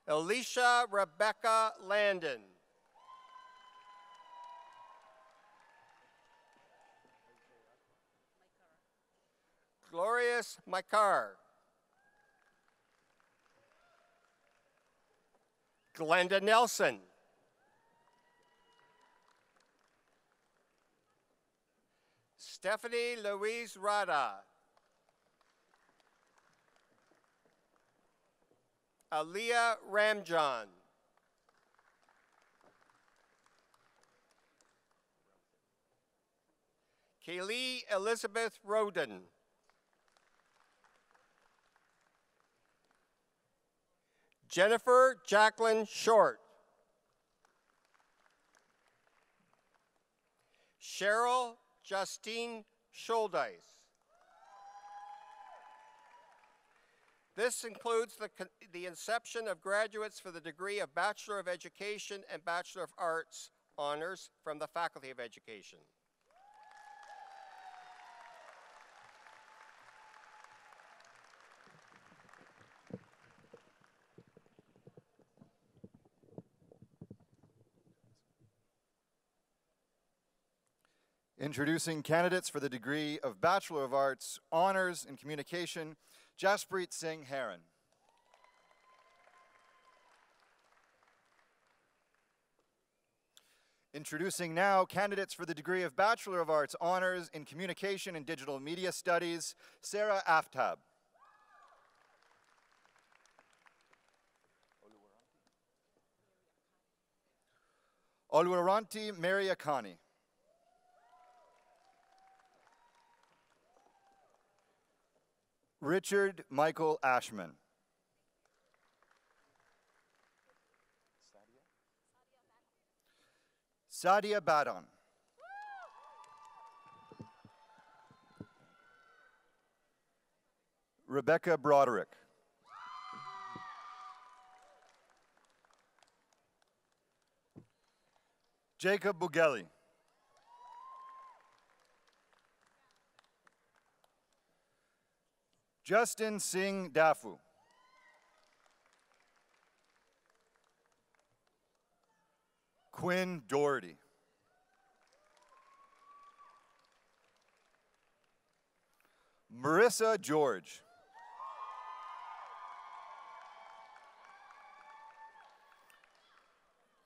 Alicia Rebecca Landon. Glorious Makar, Glenda Nelson. Stephanie Louise Rada. Aliyah Ramjohn. Kaylee Elizabeth Roden. Jennifer Jacqueline Short. Cheryl Justine Schuldeis. This includes the, the inception of graduates for the degree of Bachelor of Education and Bachelor of Arts honors from the Faculty of Education. Introducing candidates for the degree of Bachelor of Arts, Honors in Communication, Jaspreet Singh Heron. Introducing now candidates for the degree of Bachelor of Arts, Honors in Communication and Digital Media Studies, Sarah Aftab. Oluwaranti Mariakani. Richard Michael Ashman. Sadia Badon. Rebecca Broderick. Jacob Bugeli. Justin Singh Dafu. Quinn Doherty. Marissa George.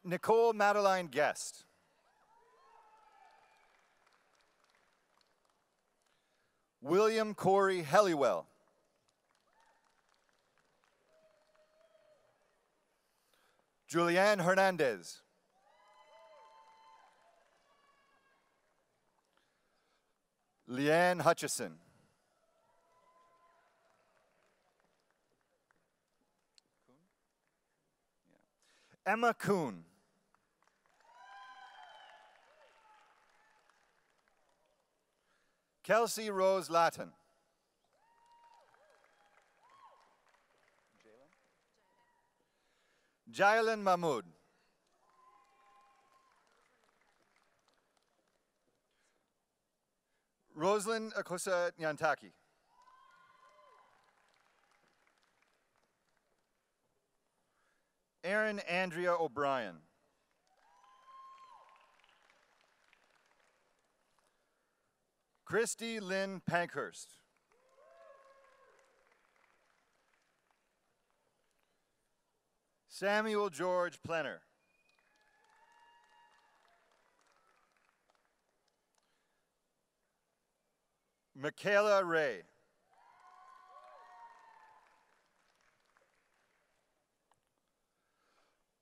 Nicole Madeline Guest. William Corey Helliwell. Julianne Hernandez. Leanne Hutchison. Emma Kuhn. Kelsey Rose Latin. Jailen Mahmood. Rosalind Akosa Nyantaki. Aaron Andrea O'Brien. Christy Lynn Pankhurst. Samuel George Plenner. Michaela Ray.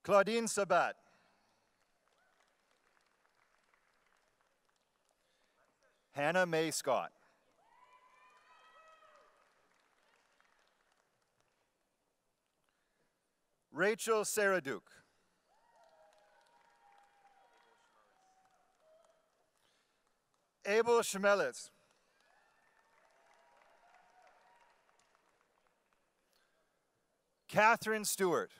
Claudine Sabat. Hannah Mae Scott. Rachel Saraduke. Abel Shemelitz. Catherine Stewart.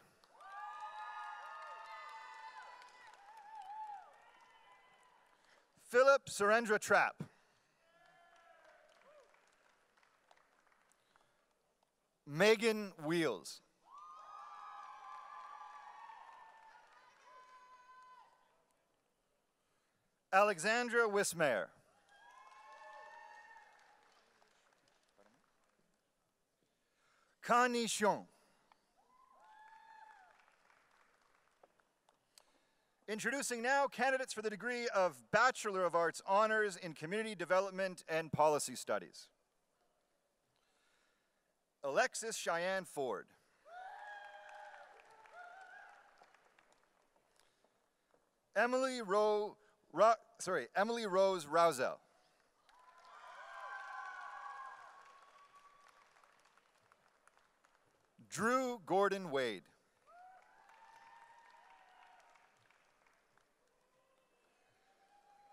Philip Surendra Trapp. Megan Wheels. Alexandra Wismare. Connie Xiong. Introducing now candidates for the degree of Bachelor of Arts Honors in Community Development and Policy Studies. Alexis Cheyenne Ford. Emily Ro, Ro sorry, Emily Rose Rousel. Drew Gordon Wade.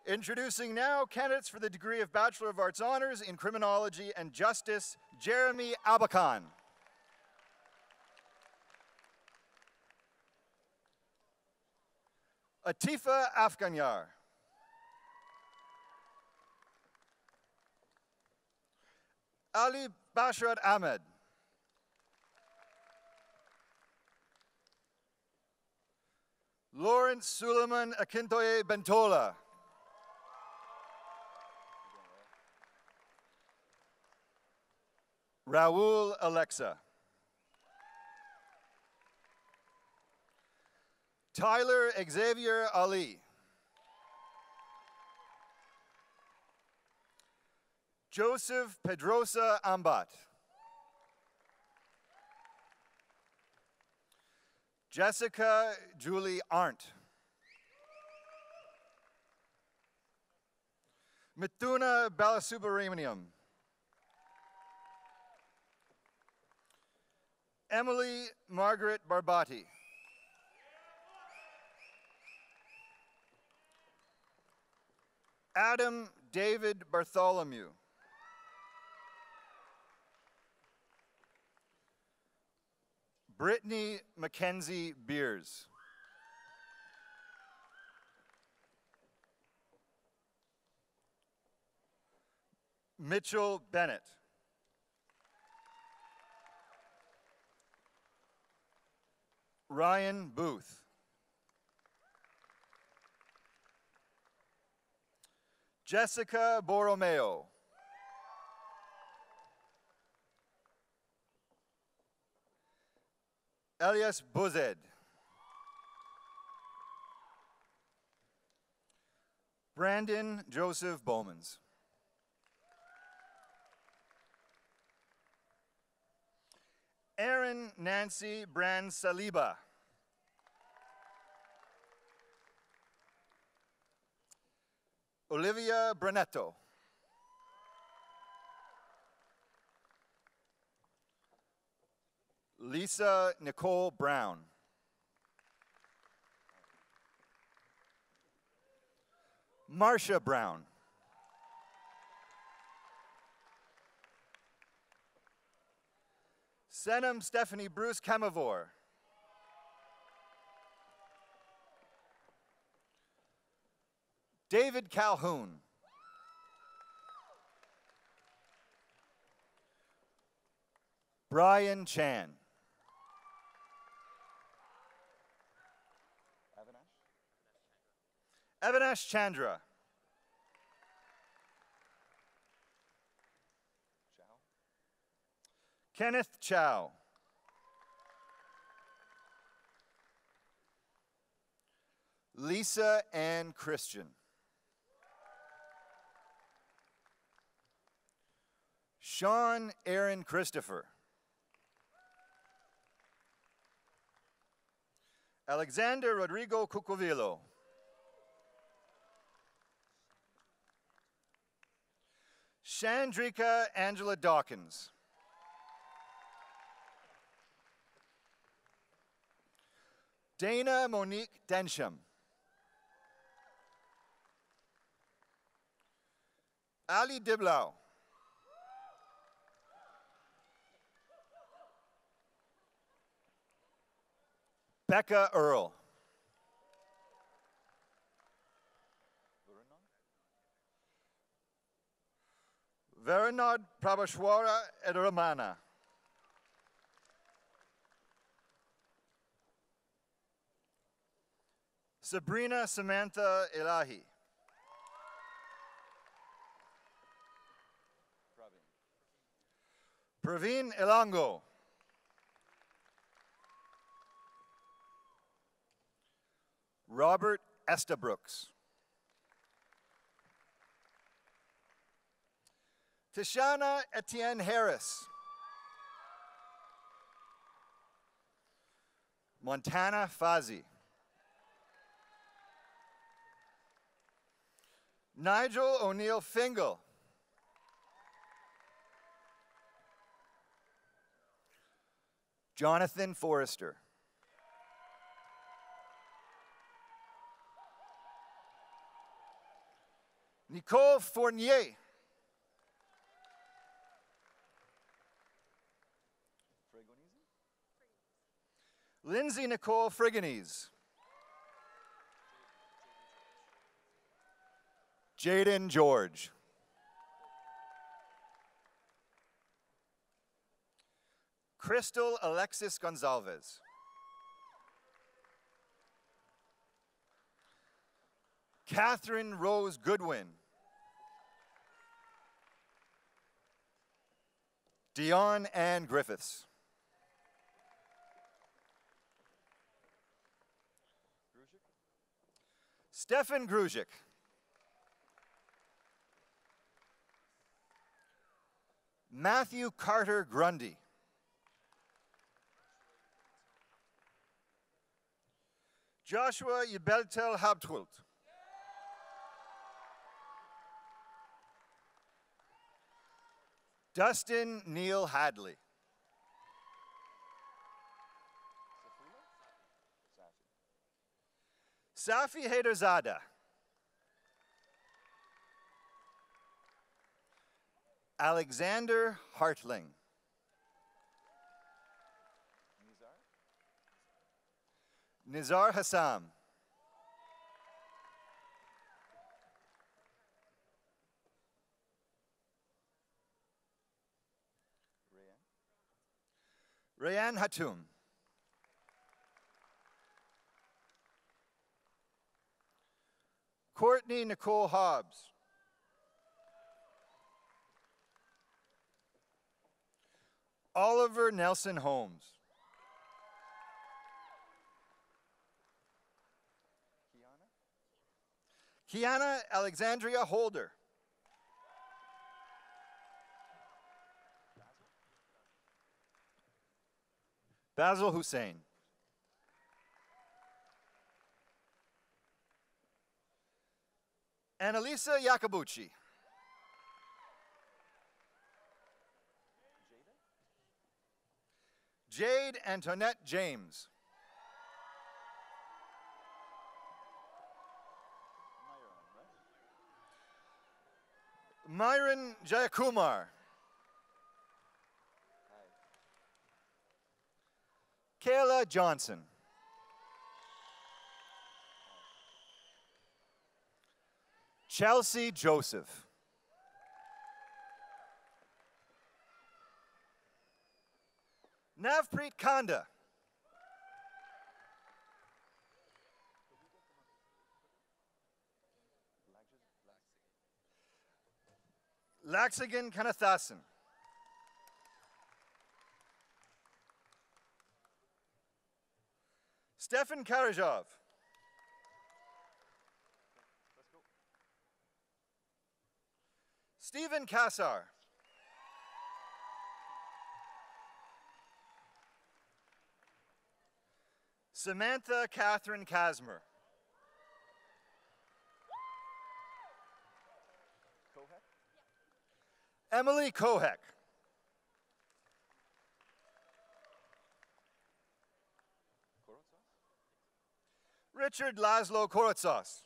Introducing now candidates for the degree of Bachelor of Arts Honors in Criminology and Justice, Jeremy Abakan. Atifa Afghanyar. Ali Bashrat Ahmed. Lawrence Suleiman Akintoye Bentola. Raul Alexa. Tyler Xavier Ali. Joseph Pedrosa Ambat. Jessica Julie Arndt. Mithuna Balasubramaniam. Emily Margaret Barbati. Adam David Bartholomew. Brittany Mackenzie Beers. Mitchell Bennett. Ryan Booth. Jessica Borromeo. Elias Buzed. Brandon Joseph Bowmans. Aaron Nancy Brand Saliba. Olivia Brunetto. Lisa Nicole Brown. Marcia Brown. Senum Stephanie Bruce Camavor. David Calhoun. Brian Chan. Avinash Chandra. Chow. Kenneth Chow. Lisa Ann Christian. Sean Aaron Christopher. Alexander Rodrigo Cucovillo. Chandrika Angela Dawkins. Dana Monique Densham. Ali Diblau. Becca Earl. Veranad Prabhashwara Edramana. Sabrina Samantha Elahi. Praveen Elango. Robert Estabrooks. Tashana Etienne Harris. Montana Fazi. Nigel O'Neill Fingal. Jonathan Forrester. Nicole Fournier. Lindsay Nicole Friganese. Jaden George. Crystal Alexis Gonzalez. Catherine Rose Goodwin. Dion Ann Griffiths. Stefan Gruzik. Matthew Carter Grundy. Joshua Yebeltel Habtwult. Dustin Neil Hadley. Safi Haiderzada. Alexander Hartling. Nizar Hassam. Rayan Hatum. Courtney Nicole Hobbs. Oliver Nelson Holmes. Kiana Alexandria Holder. Basil Hussein. Annalisa Yakabuchi. Jade Antoinette James. Myron Jayakumar. Kayla Johnson. Chelsea Joseph. Navpreet Kanda. Laxagan Kanathasan. Stefan Karajov. Stephen Kassar. Samantha Catherine Casmer. Emily Kohek. Richard Laszlo Korotsas.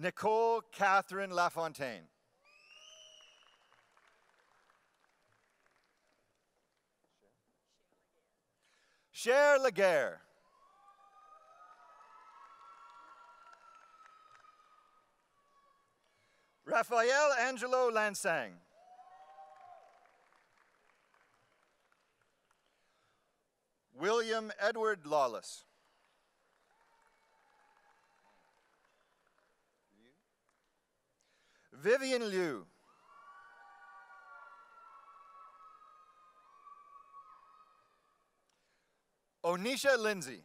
Nicole Catherine Lafontaine. Cher Laguerre. Raphael Angelo Lansang. William Edward Lawless. Vivian Liu. Onisha Lindsay.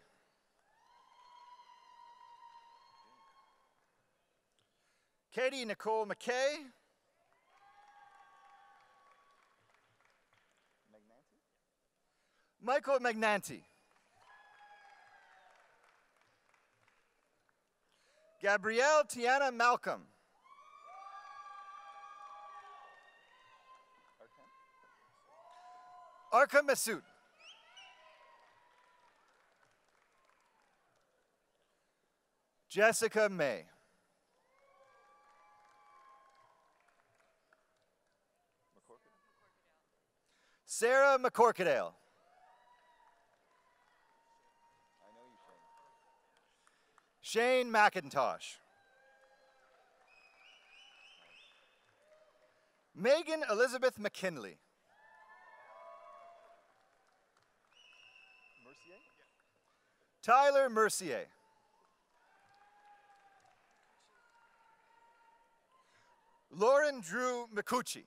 Katie Nicole McKay. Michael Magnanti. Gabrielle Tiana Malcolm. Arka Masood. Jessica May. Sarah McCorkadale. Shane McIntosh. Megan Elizabeth McKinley. Tyler Mercier. Lauren Drew McCucci.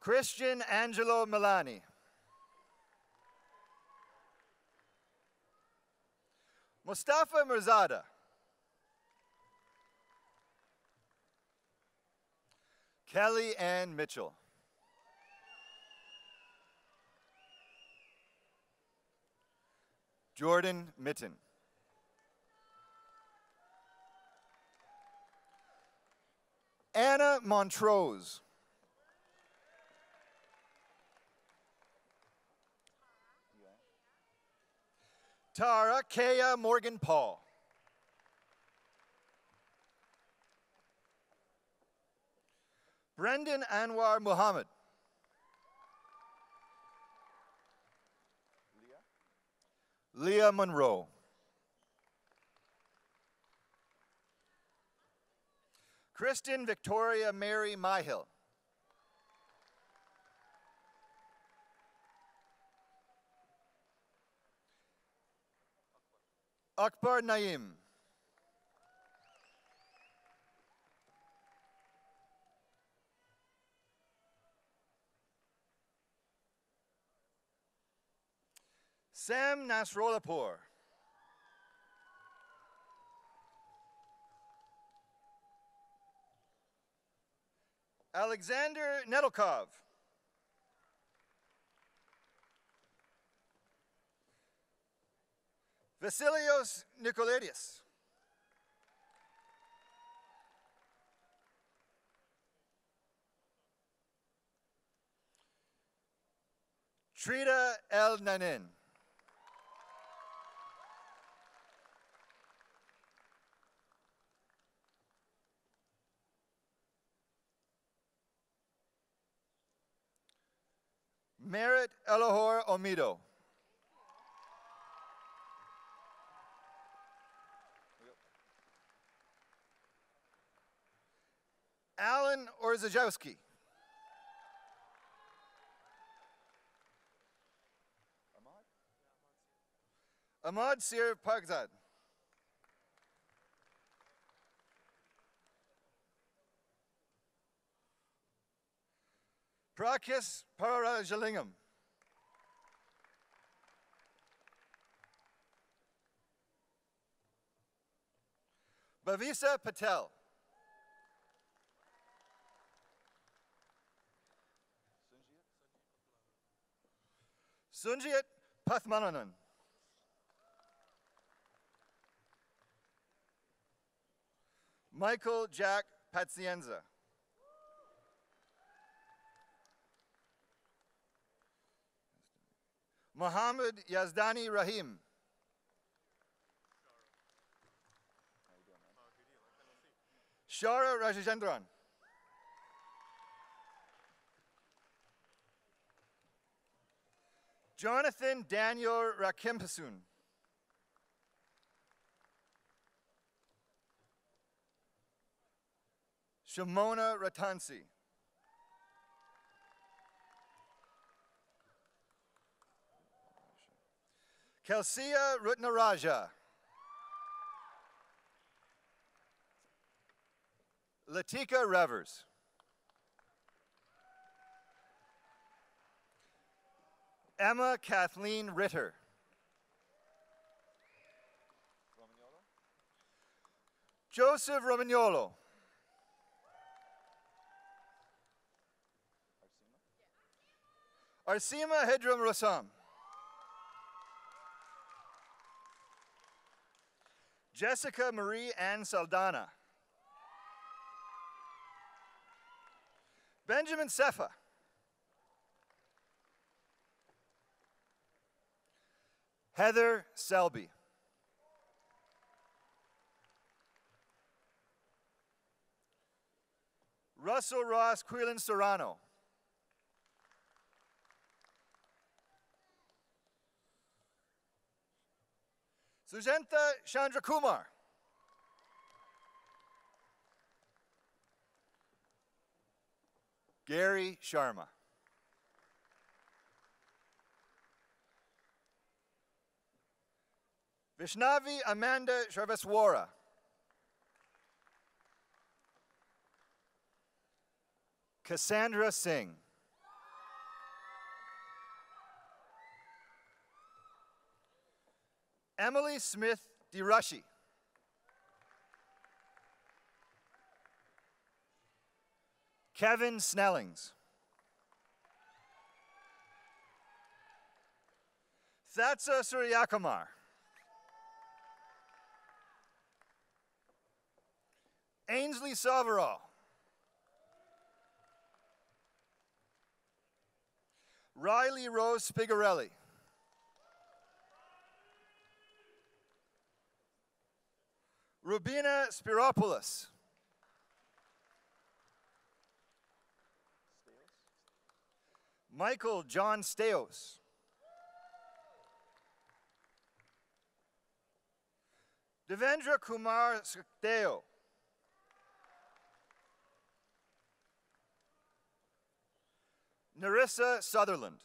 Christian Angelo Milani. Mustafa Mirzada. Kelly Ann Mitchell. Jordan Mitten. Anna Montrose. Tara Kea Morgan Paul. Brendan Anwar Muhammad. Leah Monroe. Kristen Victoria Mary Myhill. Akbar Naim. Sam Nasrolapur. Alexander Nedelkov. Vasilios Nikolaitis. Trita El Nanin. Merit Elohor Omido. Alan Orzajowski. Ahmad Sir Parkzad. Prakis Parajalingam. Bhavisa Patel. Sunjit Pathmananan. Michael Jack Pazienza. Muhammad Yazdani Rahim. Shara Rajendran. Jonathan Daniel Rakimpasun. Shimona Ratansi. Kelsia Rutnaraja. Latika Revers. Emma Kathleen Ritter. Joseph Romagnolo. Arsima Hedram Rosam. Jessica Marie Ann Saldana. Benjamin Sefa. Heather Selby. Russell Ross Quillen Serrano. Sujanta Chandra Kumar. Gary Sharma. Vishnavi Amanda Sharveswara. Cassandra Singh. Emily Smith DeRushy. Kevin Snellings. Thatsa Suryakumar. Ainsley Savarall. Riley Rose Spigarelli. Rubina Spiropoulos. Michael John Steos. Devendra Kumar Sukdeo. Narissa Sutherland.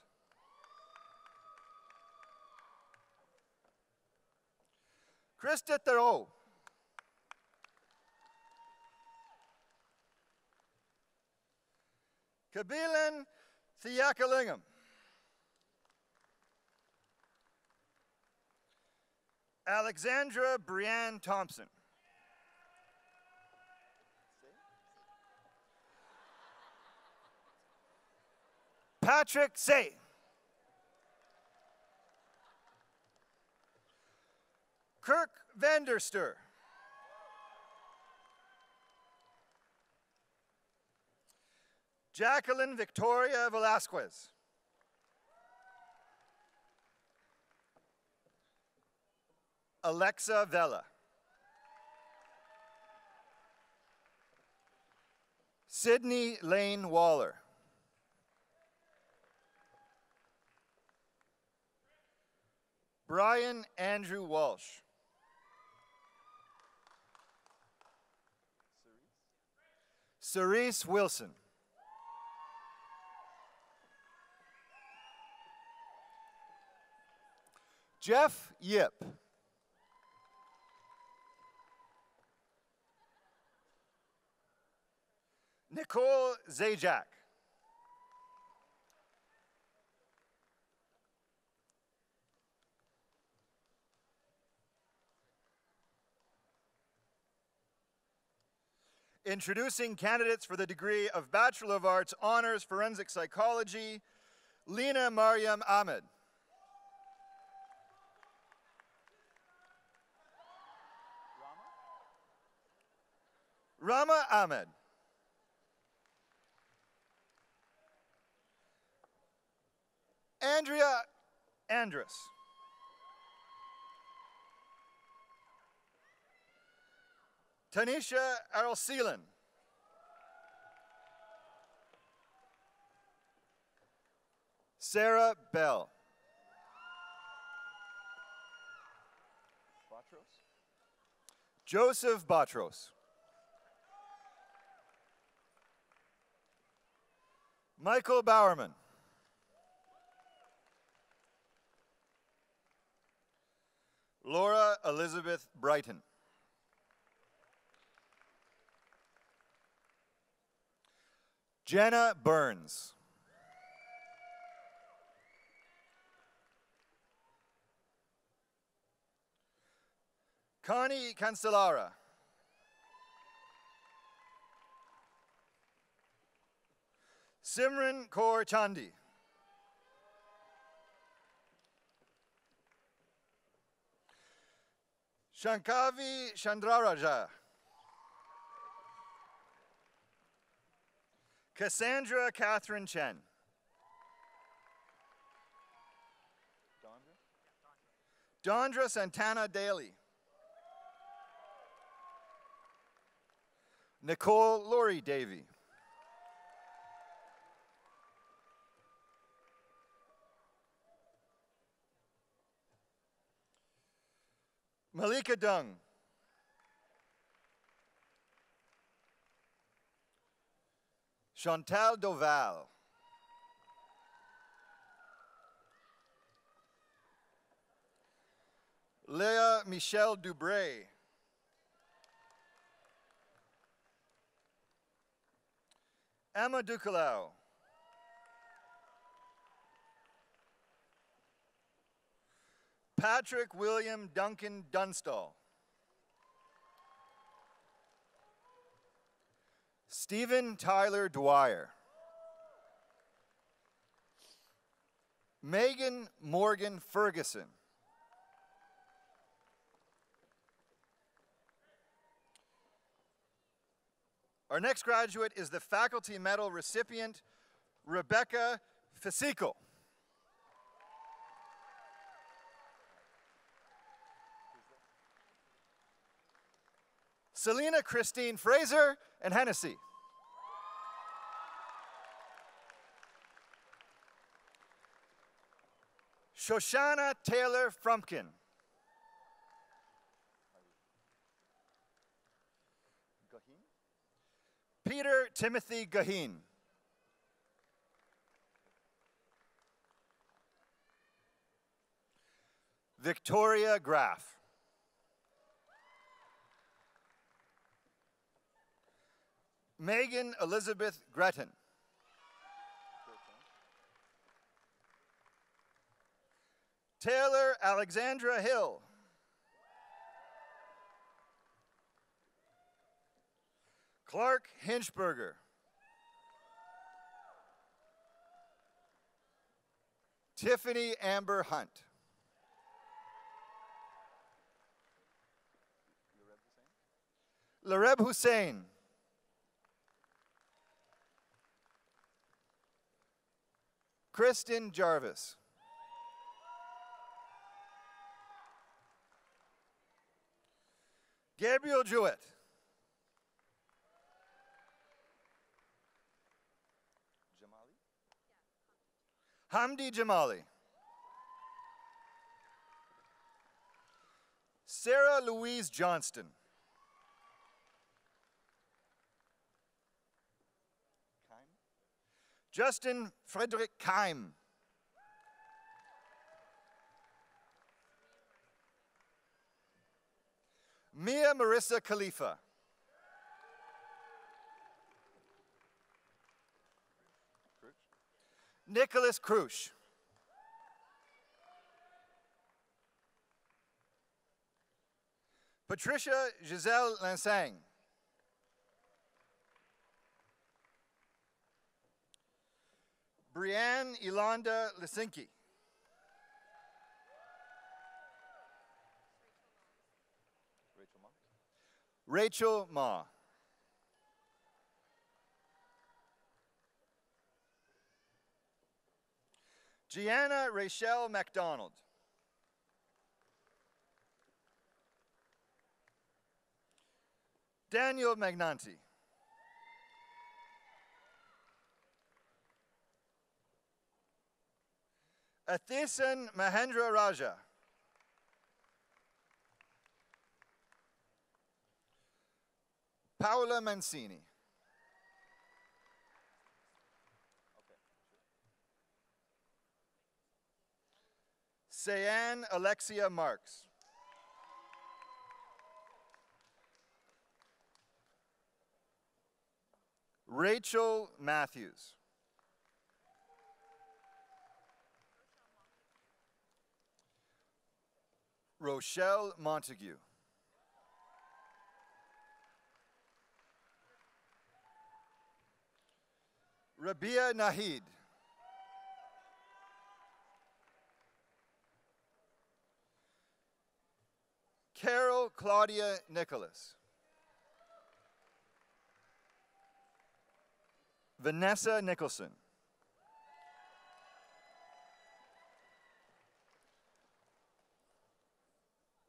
Krista Thoreau. Kabilan Thiakalingam. Alexandra Brienne Thompson. Patrick Say. Kirk Vanderster. Jacqueline Victoria Velasquez. Alexa Vela. Sydney Lane Waller. Brian Andrew Walsh. Cerise Wilson. Jeff Yip. Nicole Zajak. Introducing candidates for the degree of Bachelor of Arts Honors Forensic Psychology, Lena Mariam Ahmed. Rama Ahmed. Andrea Andrus. Tanisha Arlseelan. Sarah Bell. Joseph Batros. Michael Bowerman. Laura Elizabeth Brighton. Jenna Burns. Connie Cancellara. Simran Kaur Chandi. Shankavi Chandraraja. Cassandra Catherine Chen. Dondra Santana Daly. Nicole Laurie Davy. Malika Dung. Chantal Doval. Leah Michelle Dubray. Emma Ducalau. Patrick William Duncan Dunstall. Stephen Tyler Dwyer. Megan Morgan Ferguson. Our next graduate is the Faculty Medal recipient, Rebecca Fasico. Selena Christine Fraser and Hennessy. Shoshana Taylor Frumpkin. Peter Timothy Gahin. Victoria Graff. Megan Elizabeth Gretton. Taylor Alexandra Hill. Clark Hinchberger. Tiffany Amber Hunt. Lareb Hussein. Kristen Jarvis. Gabriel Jewett. Jamali? Hamdi Jamali. Sarah Louise Johnston. Justin Frederick Keim. Mia Marissa Khalifa. Nicholas Krush. Patricia Giselle Lansang. Brianne Elonda Lisinki. Rachel Ma. Gianna Rachel MacDonald. Daniel Magnanti. Athisan Mahendra Raja. Paola Mancini. Sayan Alexia Marks. Rachel Matthews. Rochelle Montague. Rabia Nahid. Carol Claudia Nicholas. Vanessa Nicholson.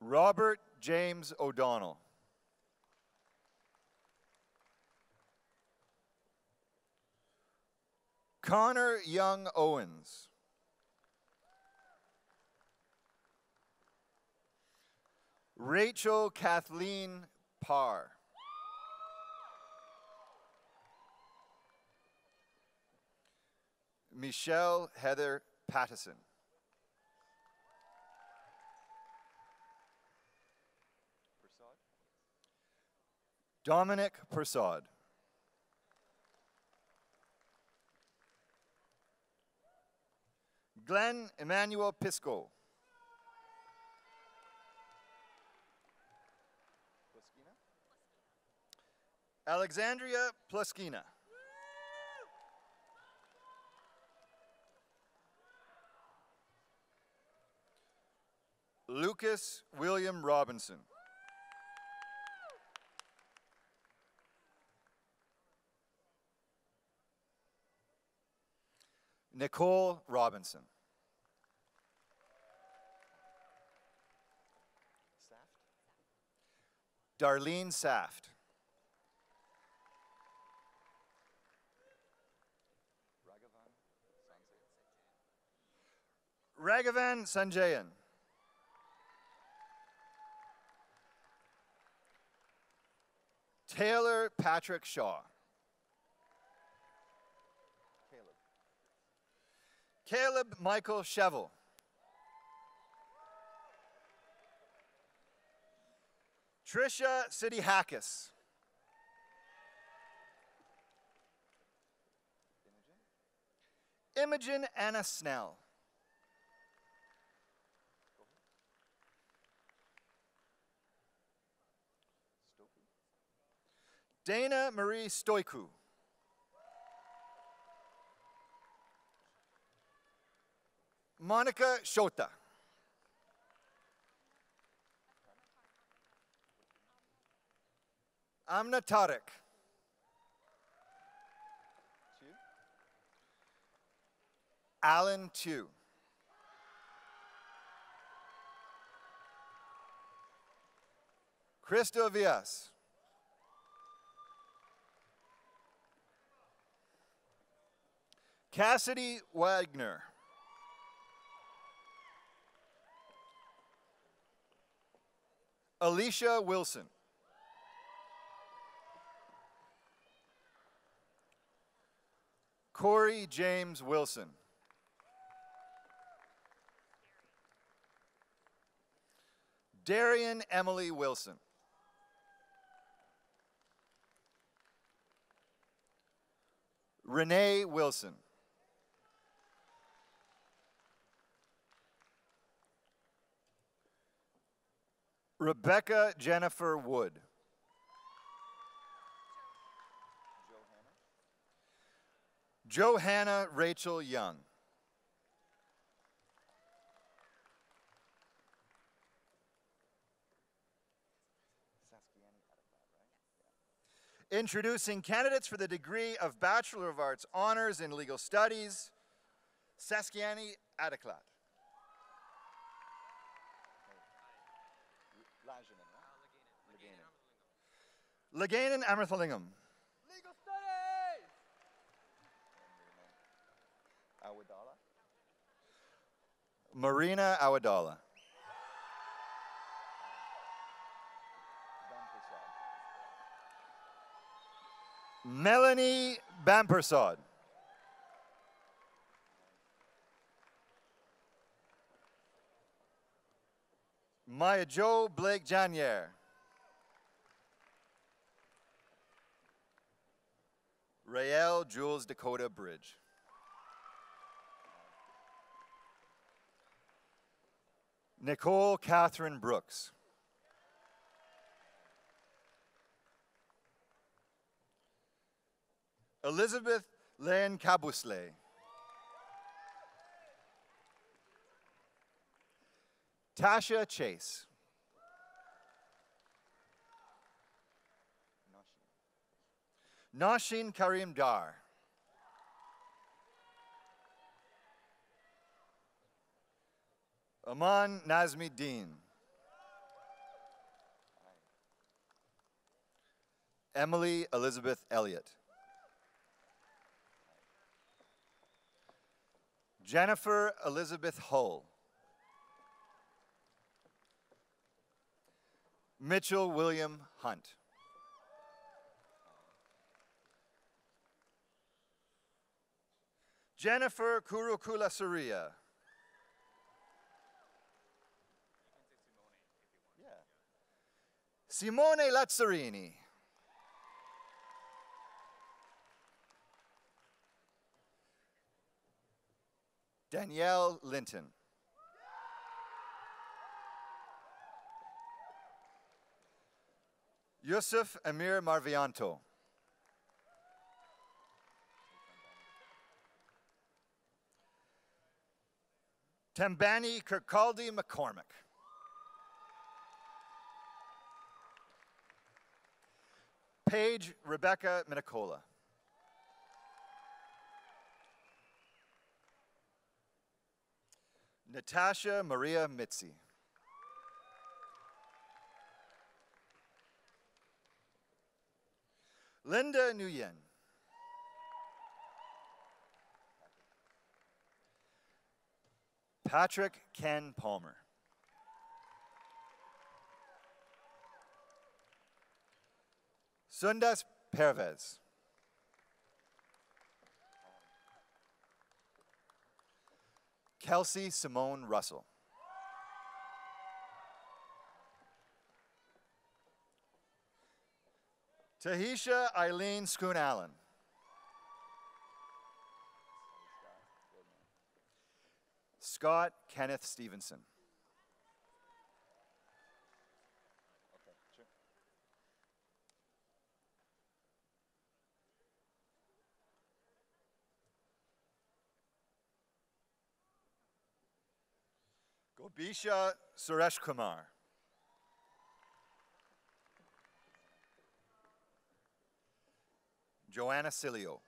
Robert James O'Donnell. Connor Young Owens. Rachel Kathleen Parr. Michelle Heather Pattison. Dominic Persad. Glenn Emmanuel Pisco. Alexandria Pluskina. Lucas William Robinson. Nicole Robinson. Darlene Saft. Raghavan Sanjayan. Taylor Patrick Shaw. Caleb Michael Shevel. Trisha City Hackus. Imogen Anna Snell. Dana Marie Stoiku. Monica Shota. Amna Tarek. Alan Tew. Christo Vias. Cassidy Wagner. Alicia Wilson. Corey James Wilson. Darian Emily Wilson. Renee Wilson. Rebecca Jennifer Wood. Johanna Rachel Young. Introducing candidates for the degree of Bachelor of Arts Honors in Legal Studies, Saskiani Adeklat. Laganen Amerthalingam. Legal studies! Awadala. Marina Awadala. Melanie Bampersad. Maya Joe Blake Janier. Rael Jules Dakota Bridge. Nicole Catherine Brooks. Elizabeth Lane Cabusle. Tasha Chase. Nashin Karim Dar. Aman Nazmi Dean. Emily Elizabeth Elliott. Jennifer Elizabeth Hull. Mitchell William Hunt. Jennifer Kurukula Surya. Simone Lazzarini. Danielle Linton. Yusuf Amir Marvianto. Tambani Kirkaldi McCormick. Paige Rebecca Minicola. Natasha Maria Mitzi. Linda Nguyen. Patrick Ken Palmer. Sundas Pervez. Kelsey Simone Russell. Tahisha Eileen Schoon Allen. Scott Kenneth Stevenson. Gobisha Suresh Kumar. Joanna Cilio.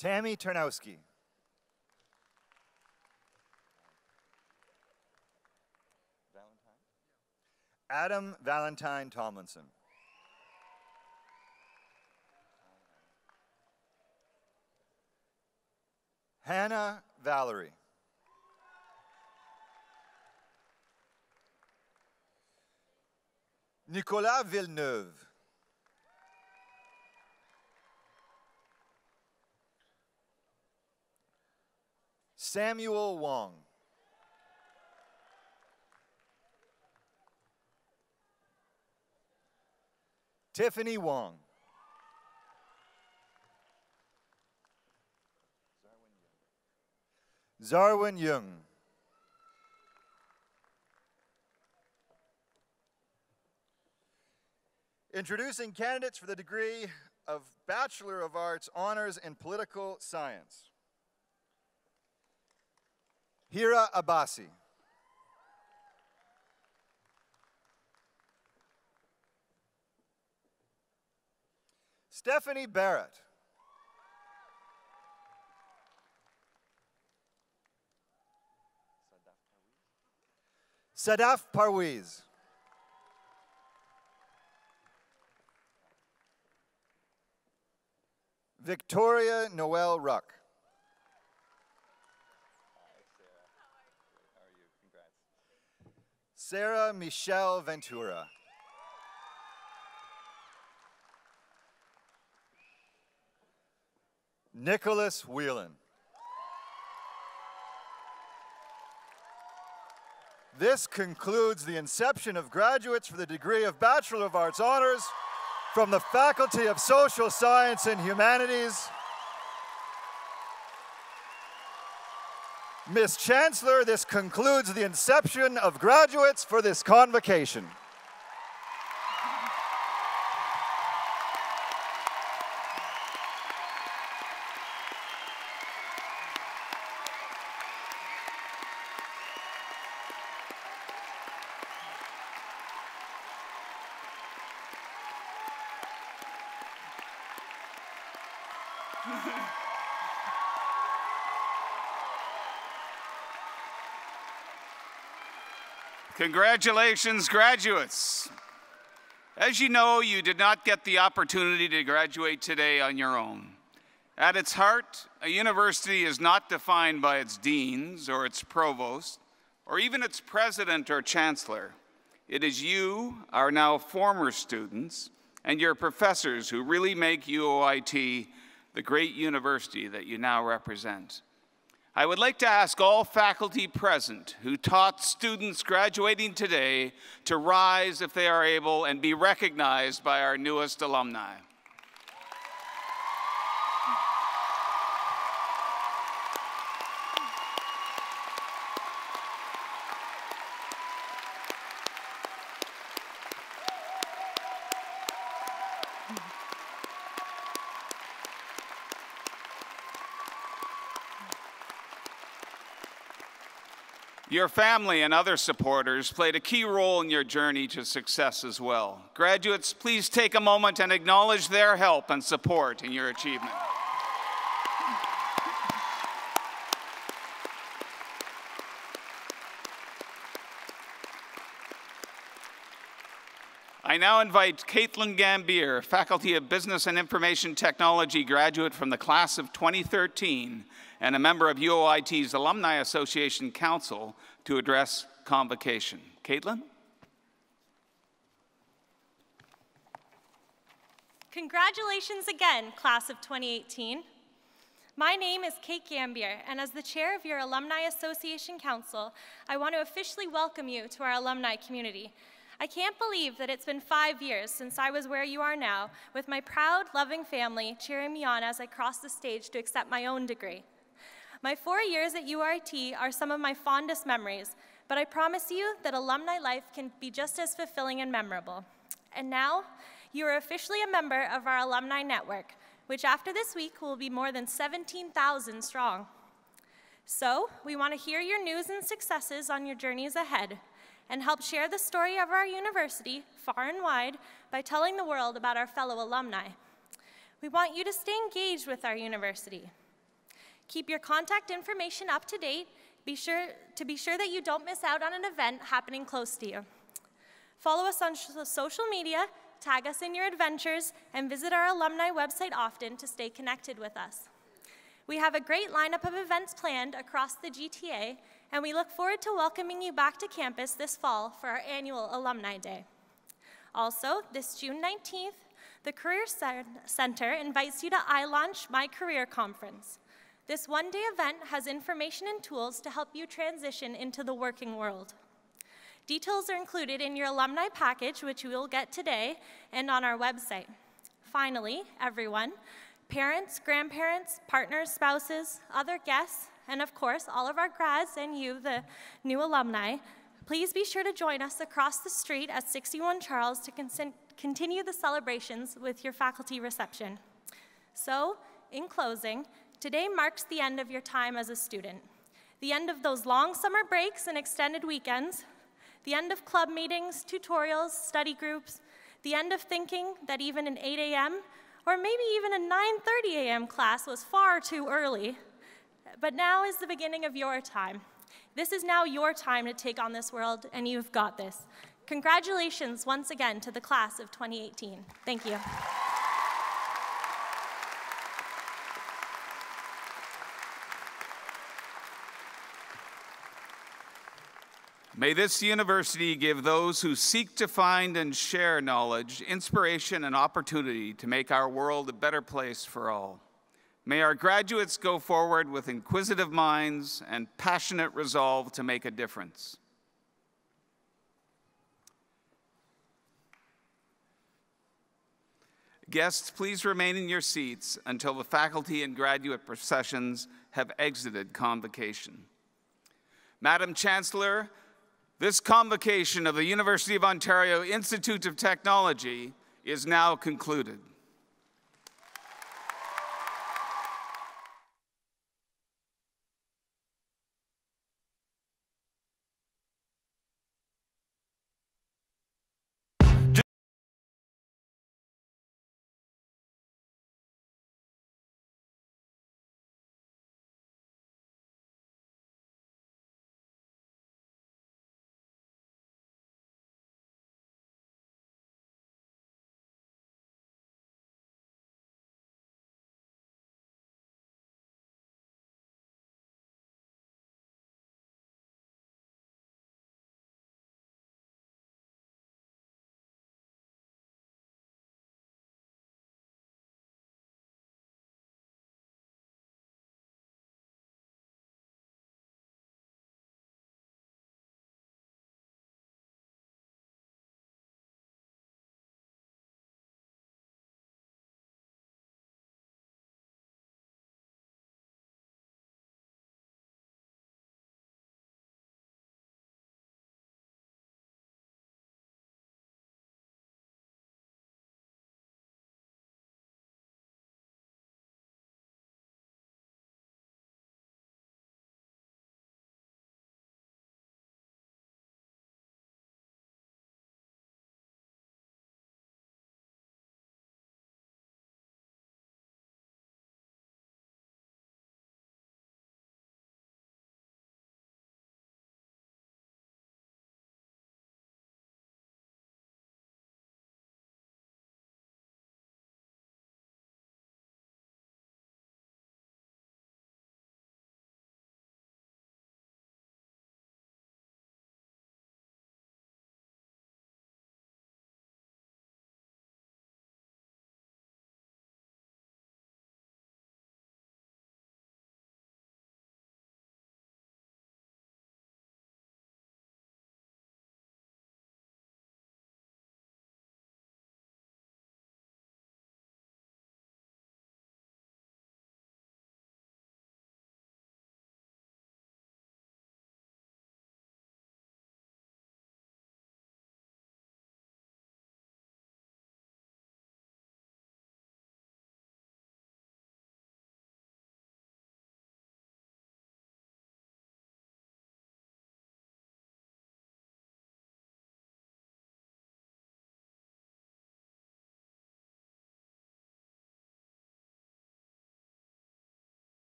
Tammy Turnowski. Adam Valentine Tomlinson. Hannah Valerie. Nicolas Villeneuve. Samuel Wong. Tiffany Wong. Zarwin Jung. Introducing candidates for the degree of Bachelor of Arts Honors in Political Science. Hira Abasi. Stephanie Barrett. Sadaf Parwiz. Victoria Noel Ruck. Sarah Michelle Ventura. Nicholas Whelan. This concludes the inception of graduates for the degree of Bachelor of Arts Honors from the Faculty of Social Science and Humanities. Miss Chancellor, this concludes the inception of graduates for this convocation. Congratulations, graduates. As you know, you did not get the opportunity to graduate today on your own. At its heart, a university is not defined by its deans or its provost or even its president or chancellor. It is you, our now former students, and your professors who really make UOIT the great university that you now represent. I would like to ask all faculty present who taught students graduating today to rise if they are able and be recognized by our newest alumni. Your family and other supporters played a key role in your journey to success as well. Graduates, please take a moment and acknowledge their help and support in your achievement. I now invite Caitlin Gambier, Faculty of Business and Information Technology graduate from the class of 2013 and a member of UOIT's Alumni Association Council, to address convocation. Caitlin? Congratulations again, class of 2018. My name is Kate Gambier, and as the chair of your Alumni Association Council, I want to officially welcome you to our alumni community. I can't believe that it's been five years since I was where you are now, with my proud, loving family cheering me on as I cross the stage to accept my own degree. My four years at UOIT are some of my fondest memories, but I promise you that alumni life can be just as fulfilling and memorable. And now, you are officially a member of our alumni network, which after this week will be more than 17,000 strong. So, we want to hear your news and successes on your journeys ahead and help share the story of our university far and wide by telling the world about our fellow alumni. We want you to stay engaged with our university. Keep your contact information up to date be sure, to be sure that you don't miss out on an event happening close to you. Follow us on social media, tag us in your adventures, and visit our alumni website often to stay connected with us. We have a great lineup of events planned across the GTA, and we look forward to welcoming you back to campus this fall for our annual Alumni Day. Also, this June 19th, the Career Center invites you to iLaunch My Career Conference. This one day event has information and tools to help you transition into the working world. Details are included in your alumni package, which you will get today, and on our website. Finally, everyone, parents, grandparents, partners, spouses, other guests, and of course, all of our grads and you, the new alumni, please be sure to join us across the street at 61 Charles to continue the celebrations with your faculty reception. So, in closing, Today marks the end of your time as a student, the end of those long summer breaks and extended weekends, the end of club meetings, tutorials, study groups, the end of thinking that even an 8 a.m. or maybe even a 9:30 a.m. class was far too early. But now is the beginning of your time. This is now your time to take on this world, and you've got this. Congratulations once again to the class of 2018. Thank you. May this university give those who seek to find and share knowledge, inspiration, and opportunity to make our world a better place for all. May our graduates go forward with inquisitive minds and passionate resolve to make a difference. Guests, please remain in your seats until the faculty and graduate processions have exited convocation. Madam Chancellor, this convocation of the University of Ontario Institute of Technology is now concluded.